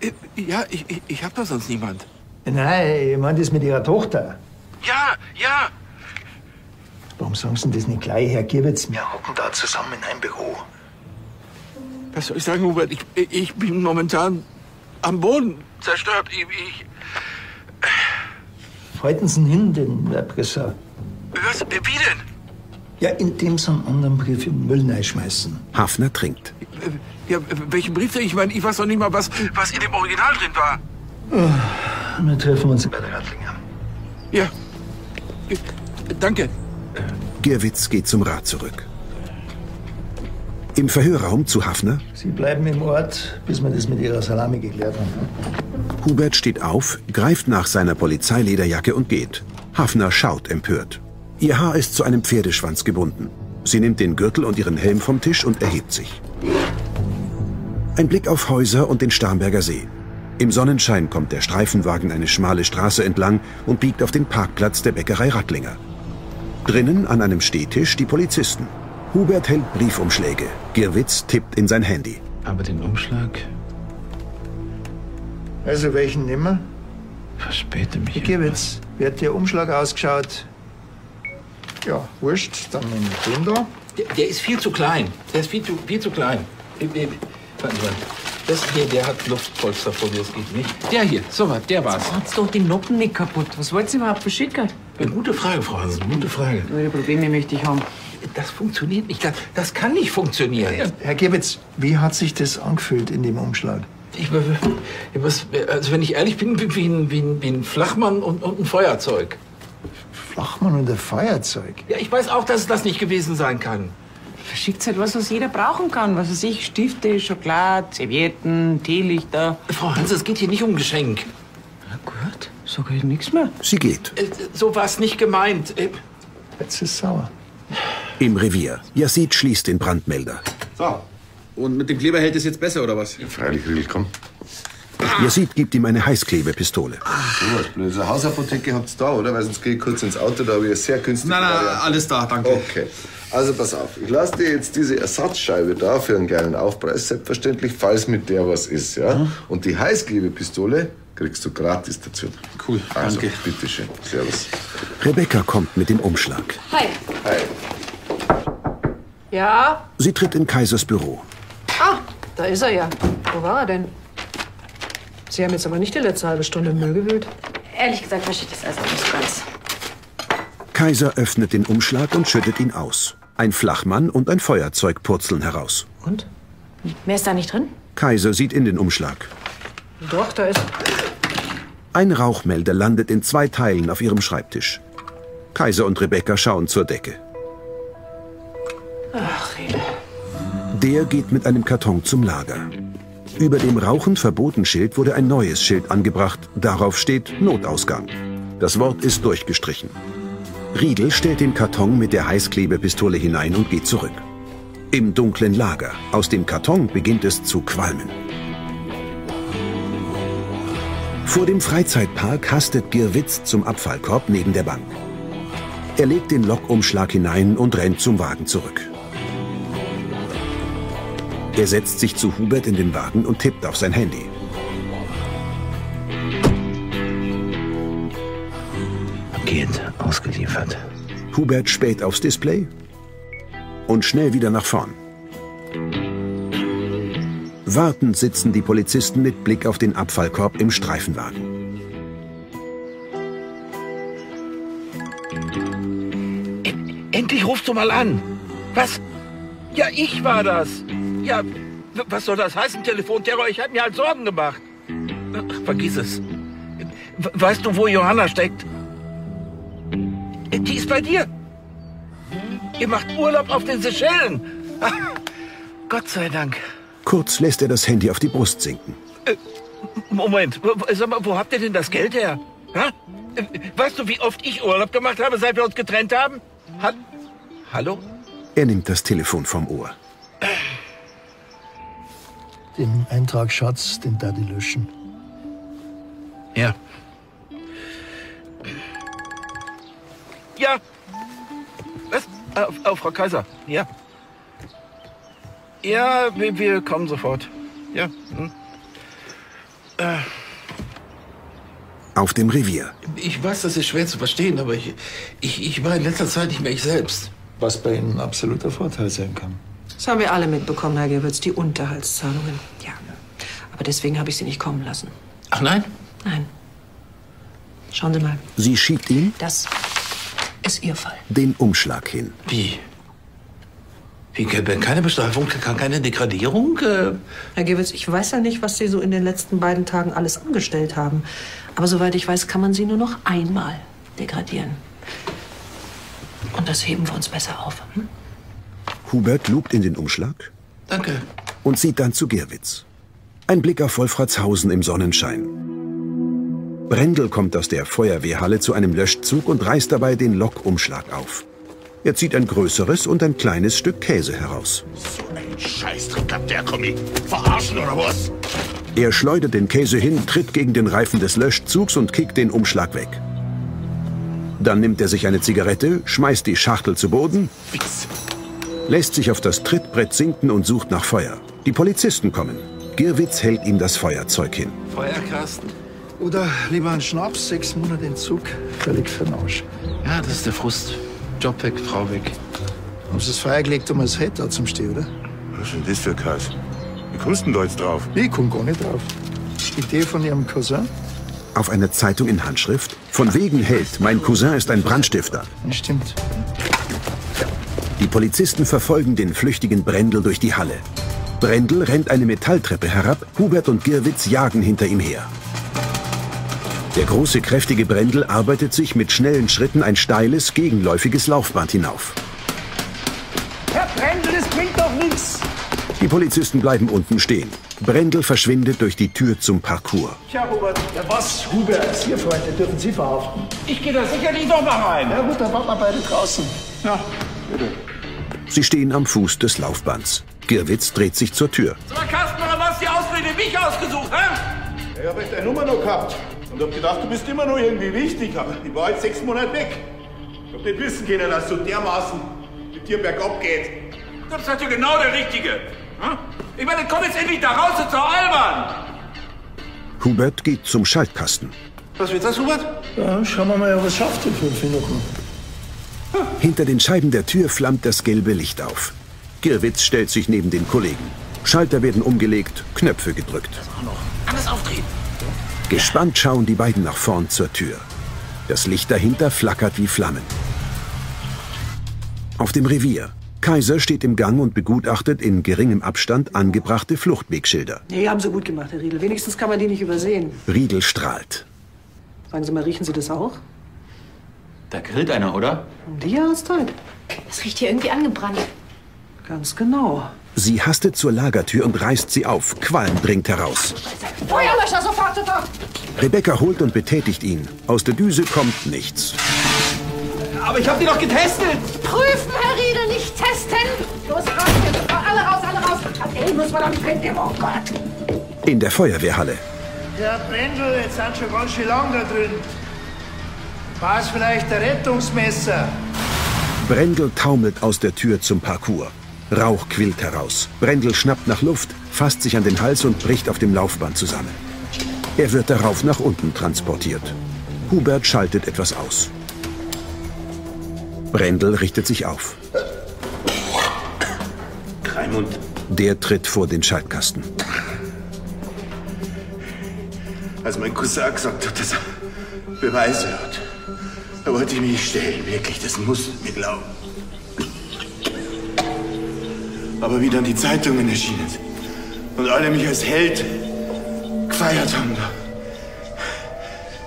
[SPEAKER 2] Äh, Ja, ich, ich, ich habe doch sonst niemand.
[SPEAKER 3] Nein, ich meine das mit Ihrer Tochter.
[SPEAKER 2] Ja, ja.
[SPEAKER 3] Warum sagen Sie das nicht gleich, Herr Gierwitz? Wir hocken da zusammen in einem Büro.
[SPEAKER 2] Was soll ich sagen, Hubert? Ich, ich bin momentan am Boden zerstört. Ich, ich,
[SPEAKER 3] Halten Sie ihn hin, den Erpresser.
[SPEAKER 2] was, wie denn?
[SPEAKER 3] Ja, indem Sie einen anderen Brief im Müll schmeißen.
[SPEAKER 1] Hafner trinkt.
[SPEAKER 2] Äh, Ja, welchen Brief denn? Ich meine, ich weiß doch nicht mal, was, was in dem Original drin war.
[SPEAKER 3] Wir treffen uns bei der Rattlinger.
[SPEAKER 2] Ja. Äh, Danke.
[SPEAKER 1] Gierwitz geht zum Rat zurück. Im Verhörraum zu Hafner.
[SPEAKER 3] Sie bleiben im Ort, bis wir das mit Ihrer Salami geklärt haben.
[SPEAKER 1] Hubert steht auf, greift nach seiner Polizeilederjacke und geht. Hafner schaut empört. Ihr Haar ist zu einem Pferdeschwanz gebunden. Sie nimmt den Gürtel und ihren Helm vom Tisch und erhebt sich. Ein Blick auf Häuser und den Starnberger See. Im Sonnenschein kommt der Streifenwagen eine schmale Straße entlang und biegt auf den Parkplatz der Bäckerei Rattlinger. Drinnen an einem Stehtisch die Polizisten. Hubert hält Briefumschläge. Girwitz tippt in sein Handy.
[SPEAKER 15] Aber den Umschlag
[SPEAKER 3] Also welchen wir?
[SPEAKER 15] verspäte mich.
[SPEAKER 3] Herr Gierwitz, wie hat der Umschlag ausgeschaut? Ja, wurscht, dann nehmen wir den da.
[SPEAKER 2] Der, der ist viel zu klein. Der ist viel zu, viel zu klein. Äh, äh, Warten Sie mal. Das hier, der hat Luftpolster vor mir, das geht nicht. Der hier, so was, der war's.
[SPEAKER 8] Hat's doch die Noppen nicht kaputt. Was wollt ihr überhaupt verschicken?
[SPEAKER 15] Eine gute Frage, Frau Hansen, gute Frage.
[SPEAKER 8] Welche Probleme möchte ich haben?
[SPEAKER 2] Das funktioniert nicht. Das, das kann nicht funktionieren.
[SPEAKER 3] Herr Gierwitz, wie hat sich das angefühlt in dem Umschlag?
[SPEAKER 2] Ich, ich, was, also wenn ich ehrlich bin, wie, wie, ein, wie, ein, wie ein Flachmann und, und ein Feuerzeug.
[SPEAKER 3] Flachmann und ein Feuerzeug?
[SPEAKER 2] Ja, ich weiß auch, dass es das nicht gewesen sein kann.
[SPEAKER 8] Verschickt halt was, was jeder brauchen kann. Was weiß ich, Stifte, Schokolade, Servietten, Teelichter.
[SPEAKER 2] Frau Hans, es geht hier nicht um Geschenk.
[SPEAKER 8] Na gut, sag ich nichts mehr.
[SPEAKER 1] Sie geht.
[SPEAKER 2] Äh, So war es nicht gemeint. Äh,
[SPEAKER 3] Jetzt ist sauer.
[SPEAKER 1] Im Revier. Yazid schließt den Brandmelder.
[SPEAKER 5] So. Und mit dem Kleber hält es jetzt besser, oder was?
[SPEAKER 12] Freilich, Rill, komm.
[SPEAKER 1] Yazid gibt ihm eine Heißklebepistole.
[SPEAKER 12] Gut, blöd. Eine Hausapotheke habt's da, oder? Weil sonst gehe ich kurz ins Auto, da habe ich eine sehr günstige
[SPEAKER 5] Nein, nein,
[SPEAKER 12] Variante.
[SPEAKER 5] alles da, danke.
[SPEAKER 12] Okay. Also pass auf, ich lasse dir jetzt diese Ersatzscheibe da für einen kleinen Aufpreis, selbstverständlich, falls mit der was ist, ja?
[SPEAKER 5] Mhm.
[SPEAKER 12] Und die Heißklebepistole kriegst du gratis dazu.
[SPEAKER 5] Cool,
[SPEAKER 12] also,
[SPEAKER 5] danke.
[SPEAKER 12] bitteschön. Servus.
[SPEAKER 1] Rebecca kommt mit dem Umschlag.
[SPEAKER 6] Hi.
[SPEAKER 12] Hi.
[SPEAKER 6] Ja?
[SPEAKER 1] Sie tritt in Kaisers Büro.
[SPEAKER 6] Ah, da ist er ja. Wo war er denn? Sie haben jetzt aber nicht die letzte halbe Stunde Müll gewühlt.
[SPEAKER 11] Ehrlich gesagt verstehe ich das also nicht ganz.
[SPEAKER 1] Kaiser öffnet den Umschlag und schüttet ihn aus. Ein Flachmann und ein Feuerzeug purzeln heraus.
[SPEAKER 6] Und?
[SPEAKER 11] Mehr ist da nicht drin?
[SPEAKER 1] Kaiser sieht in den Umschlag.
[SPEAKER 6] Doch, da ist.
[SPEAKER 1] Ein Rauchmelder landet in zwei Teilen auf ihrem Schreibtisch. Kaiser und Rebecca schauen zur Decke.
[SPEAKER 6] Ach, Rede.
[SPEAKER 1] Der geht mit einem Karton zum Lager. Über dem Rauchen verboten Schild wurde ein neues Schild angebracht. Darauf steht Notausgang. Das Wort ist durchgestrichen. Riedel stellt den Karton mit der Heißklebepistole hinein und geht zurück. Im dunklen Lager. Aus dem Karton beginnt es zu qualmen. Vor dem Freizeitpark hastet Girwitz zum Abfallkorb neben der Bank. Er legt den Lokumschlag hinein und rennt zum Wagen zurück. Er setzt sich zu Hubert in den Wagen und tippt auf sein Handy.
[SPEAKER 15] Geht, ausgeliefert.
[SPEAKER 1] Hubert späht aufs Display und schnell wieder nach vorn. Wartend sitzen die Polizisten mit Blick auf den Abfallkorb im Streifenwagen.
[SPEAKER 2] Endlich rufst du mal an. Was? Ja, ich war das. Ja, was soll das heißen, Telefonterror? Ich hab mir halt Sorgen gemacht. Ach, vergiss es. Weißt du, wo Johanna steckt? Die ist bei dir. Ihr macht Urlaub auf den Seychellen. Ach, Gott sei Dank.
[SPEAKER 1] Kurz lässt er das Handy auf die Brust sinken.
[SPEAKER 2] Moment, wo- wo- sag mal, wo habt ihr denn das Geld her? Ha? Äh, Weißt du, wie oft ich Urlaub gemacht habe, seit wir uns getrennt haben? Ha Hallo?
[SPEAKER 1] Er nimmt das Telefon vom Ohr.
[SPEAKER 3] Den Eintrag Schatz, den da die löschen.
[SPEAKER 16] Ja. Ja. Was? Äh, äh, Frau Kaiser. Ja. Ja, wir, wir kommen sofort. Ja. Hm. Äh,
[SPEAKER 1] Auf dem Revier.
[SPEAKER 2] Ich weiß, das ist schwer zu verstehen, aber ich, ich, ich war in letzter Zeit nicht mehr ich selbst.
[SPEAKER 3] Was bei Ihnen ein absoluter Vorteil sein kann.
[SPEAKER 6] Das haben wir alle mitbekommen, Herr Gewürz, die Unterhaltszahlungen. Ja. Aber deswegen habe ich Sie nicht kommen lassen.
[SPEAKER 2] Ach nein?
[SPEAKER 6] Nein. Schauen Sie mal,
[SPEAKER 1] Sie schiebt ihm
[SPEAKER 6] das ist Ihr Fall.
[SPEAKER 1] den Umschlag hin.
[SPEAKER 2] Wie? Wie, keine Bestrafung, keine Degradierung? Äh,
[SPEAKER 6] Herr Gewitz, ich weiß ja nicht, was Sie so in den letzten beiden Tagen alles angestellt haben. Aber soweit ich weiß, kann man Sie nur noch einmal degradieren. Und das heben wir uns besser auf. Hm?
[SPEAKER 1] Hubert lugt in den Umschlag
[SPEAKER 2] danke.
[SPEAKER 1] und sieht dann zu Gerwitz. Ein Blick auf Wolfratshausen im Sonnenschein. Brendel kommt aus der Feuerwehrhalle zu einem Löschzug und reißt dabei den Lokumschlag auf. Er zieht ein größeres und ein kleines Stück Käse heraus.
[SPEAKER 16] ein Scheißdreck hat der Kommi. Verarschen oder was?
[SPEAKER 1] Er schleudert den Käse hin, tritt gegen den Reifen des Löschzugs und kickt den Umschlag weg. Dann nimmt er sich eine Zigarette, schmeißt die Schachtel zu Boden, lässt sich auf das Trittbrett sinken und sucht nach Feuer. Die Polizisten kommen. Girwitz hält ihm das Feuerzeug hin.
[SPEAKER 2] Feuerkasten?
[SPEAKER 3] Oder lieber ein Schnaps, sechs Monate Entzug, völlig für den Arsch.
[SPEAKER 2] Ja, das ist der Frust. Job weg, Frau weg.
[SPEAKER 3] Haben Sie das Feuer gelegt, um das Head da zum Stehen, oder?
[SPEAKER 10] Was ist denn das für ein Kass? Wie kommst du denn da jetzt drauf?
[SPEAKER 3] Ich komm gar nicht drauf. Idee von Ihrem Cousin?
[SPEAKER 1] Auf einer Zeitung in Handschrift. Von wegen Held, mein Cousin ist ein Brandstifter.
[SPEAKER 3] Stimmt.
[SPEAKER 1] Die Polizisten verfolgen den flüchtigen Brendel durch die Halle. Brendel rennt eine Metalltreppe herab, Hubert und Girwitz jagen hinter ihm her. Der große, kräftige Brendel arbeitet sich mit schnellen Schritten ein steiles, gegenläufiges Laufband hinauf.
[SPEAKER 14] Herr Brendel, das bringt doch nichts.
[SPEAKER 1] Die Polizisten bleiben unten stehen. Brendel verschwindet durch die Tür zum Parcours.
[SPEAKER 14] Tja, Hubert. Ja, was, Hubert? Sie, Freunde, dürfen Sie verhaften.
[SPEAKER 16] Ich gehe da sicherlich noch mal rein.
[SPEAKER 14] Ja gut, dann warten wir beide draußen.
[SPEAKER 16] Ja, bitte.
[SPEAKER 1] Sie stehen am Fuß des Laufbands. Girwitz dreht sich zur Tür.
[SPEAKER 16] Sag mal, Kasper, oder was die Ausrede mich ausgesucht, hä?
[SPEAKER 10] Ich hab echt deine Nummer noch gehabt. Und hab gedacht, du bist immer noch irgendwie wichtig. Aber ich war jetzt sechs Monate weg. Ich hab nicht wissen können, dass so dermaßen mit dir bergab geht.
[SPEAKER 16] Das ist ja genau der Richtige. Hm? Ich meine, komm jetzt endlich da raus, jetzt zur albern.
[SPEAKER 1] Hubert geht zum Schaltkasten.
[SPEAKER 2] Was wird das, Hubert?
[SPEAKER 3] Ja, schauen wir mal, was schafft in fünf Minuten.
[SPEAKER 1] Hinter den Scheiben der Tür flammt das gelbe Licht auf. Girwitz stellt sich neben den Kollegen. Schalter werden umgelegt, Knöpfe gedrückt.
[SPEAKER 2] Alles aufdrehen.
[SPEAKER 1] Gespannt schauen die beiden nach vorn zur Tür. Das Licht dahinter flackert wie Flammen. Auf dem Revier. Kaiser steht im Gang und begutachtet in geringem Abstand angebrachte Fluchtwegschilder.
[SPEAKER 6] Nee, haben Sie gut gemacht, Herr Riedel. Wenigstens kann man die nicht übersehen.
[SPEAKER 1] Riedel strahlt.
[SPEAKER 6] Sagen Sie mal, riechen Sie das auch?
[SPEAKER 5] Da grillt einer, oder?
[SPEAKER 6] Um die Jahreszeit.
[SPEAKER 11] Das riecht hier irgendwie angebrannt.
[SPEAKER 6] Ganz genau.
[SPEAKER 1] Sie hastet zur Lagertür und reißt sie auf. Qualm dringt heraus.
[SPEAKER 13] Feuerlöscher, sofort, sofort!
[SPEAKER 1] Rebecca holt und betätigt ihn. Aus der Düse kommt nichts.
[SPEAKER 5] Aber ich hab die doch getestet.
[SPEAKER 13] Prüfen, Herr Riedel, nicht testen! Los, raus, jetzt, alle raus, alle raus! Ey, muss man damit finden, oh Gott!
[SPEAKER 1] In der Feuerwehrhalle.
[SPEAKER 14] Ja, Brendel, jetzt sind schon ganz schön lang da drin. War es vielleicht der Rettungsmesser?
[SPEAKER 1] Brendel taumelt aus der Tür zum Parcours. Rauch quillt heraus. Brendel schnappt nach Luft, fasst sich an den Hals und bricht auf dem Laufband zusammen. Er wird darauf nach unten transportiert. Hubert schaltet etwas aus. Brendel richtet sich auf.
[SPEAKER 10] Raimund,
[SPEAKER 1] Der tritt vor den Schaltkasten.
[SPEAKER 10] als mein Cousin gesagt hat, dass er Beweise hat, da wollte ich mich stellen. Wirklich, das musst du mir glauben. Aber wie dann die Zeitungen erschienen sind und alle mich als Held gefeiert haben, da,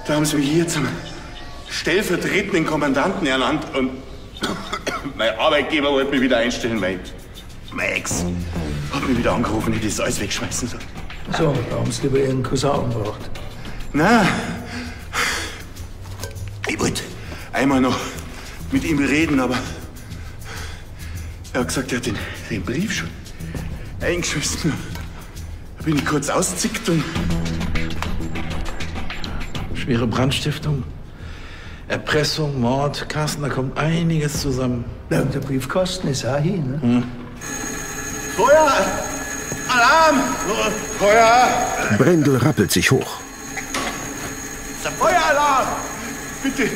[SPEAKER 10] da haben sie mich hier zum stellvertretenden Kommandanten ernannt und mein Arbeitgeber wollte mich wieder einstellen, mein, mein Ex hat mich wieder angerufen, ich das alles wegschmeißen soll.
[SPEAKER 3] So, da haben Sie lieber Ihren Cousin umgebracht.
[SPEAKER 10] Na, einmal noch mit ihm reden, aber er hat gesagt, er hat den, den Brief schon eingeschmissen. Da bin ich kurz auszickt und
[SPEAKER 2] Schwere Brandstiftung, Erpressung, Mord. Carsten, da kommt einiges zusammen.
[SPEAKER 3] Ja, und der Briefkasten ist auch hier, ne?
[SPEAKER 10] Feuer! Alarm! Feuer!
[SPEAKER 1] Brendel rappelt sich hoch.
[SPEAKER 10] Der Feueralarm! Bitte,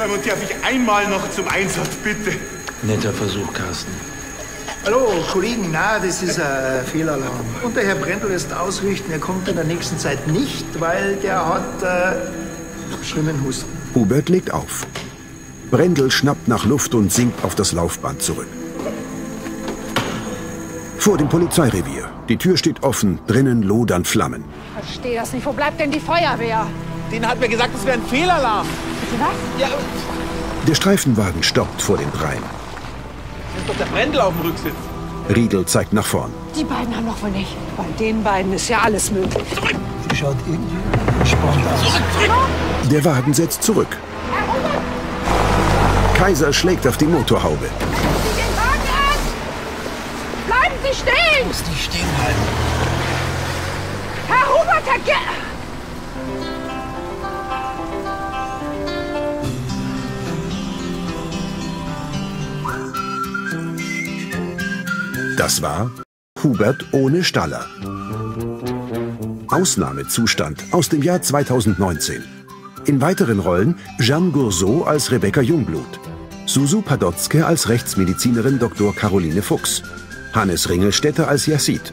[SPEAKER 10] Raimund, darf ich einmal noch zum Einsatz, bitte?
[SPEAKER 2] Netter Versuch, Carsten.
[SPEAKER 3] Hallo, Kollegen, na, das ist ein Fehlalarm. Und der Herr Brendel lässt ausrichten, er kommt in der nächsten Zeit nicht, weil der hat äh, schlimmen Husten.
[SPEAKER 1] Hubert legt auf. Brendel schnappt nach Luft und sinkt auf das Laufband zurück. Vor dem Polizeirevier. Die Tür steht offen, drinnen lodern Flammen.
[SPEAKER 13] Verstehe das nicht. Wo bleibt denn die Feuerwehr?
[SPEAKER 5] Den hat mir gesagt, es wäre ein Fehlalarm.
[SPEAKER 13] Was?
[SPEAKER 5] Ja,
[SPEAKER 1] Der Streifenwagen stoppt vor den dreien.
[SPEAKER 5] ist doch der Brendel auf dem Rücksitz.
[SPEAKER 1] Riedel zeigt nach vorn.
[SPEAKER 13] Die beiden haben doch wohl nicht. Bei den beiden ist ja alles möglich.
[SPEAKER 3] Sie schaut irgendwie gespannt aus.
[SPEAKER 1] Der Wagen setzt zurück. Kaiser schlägt auf die Motorhaube.
[SPEAKER 13] Sie den Wagen an! Bleiben Sie stehen!
[SPEAKER 14] Muss die stehen halten.
[SPEAKER 13] Herr Hubert,
[SPEAKER 1] Das war Hubert ohne Staller. Ausnahmezustand aus dem Jahr 2019. In weiteren Rollen Jeanne Gourceau als Rebecca Jungblut, Susu Padotzke als Rechtsmedizinerin Dr. Caroline Fuchs, Hannes Ringelstetter als Yassid,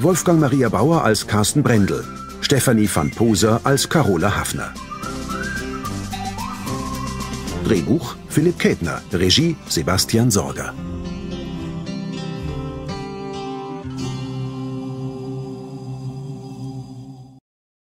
[SPEAKER 1] Wolfgang Maria Bauer als Carsten Brendel, Stefanie van Poser als Carola Hafner. Drehbuch Philipp Kätner, Regie Sebastian Sorger.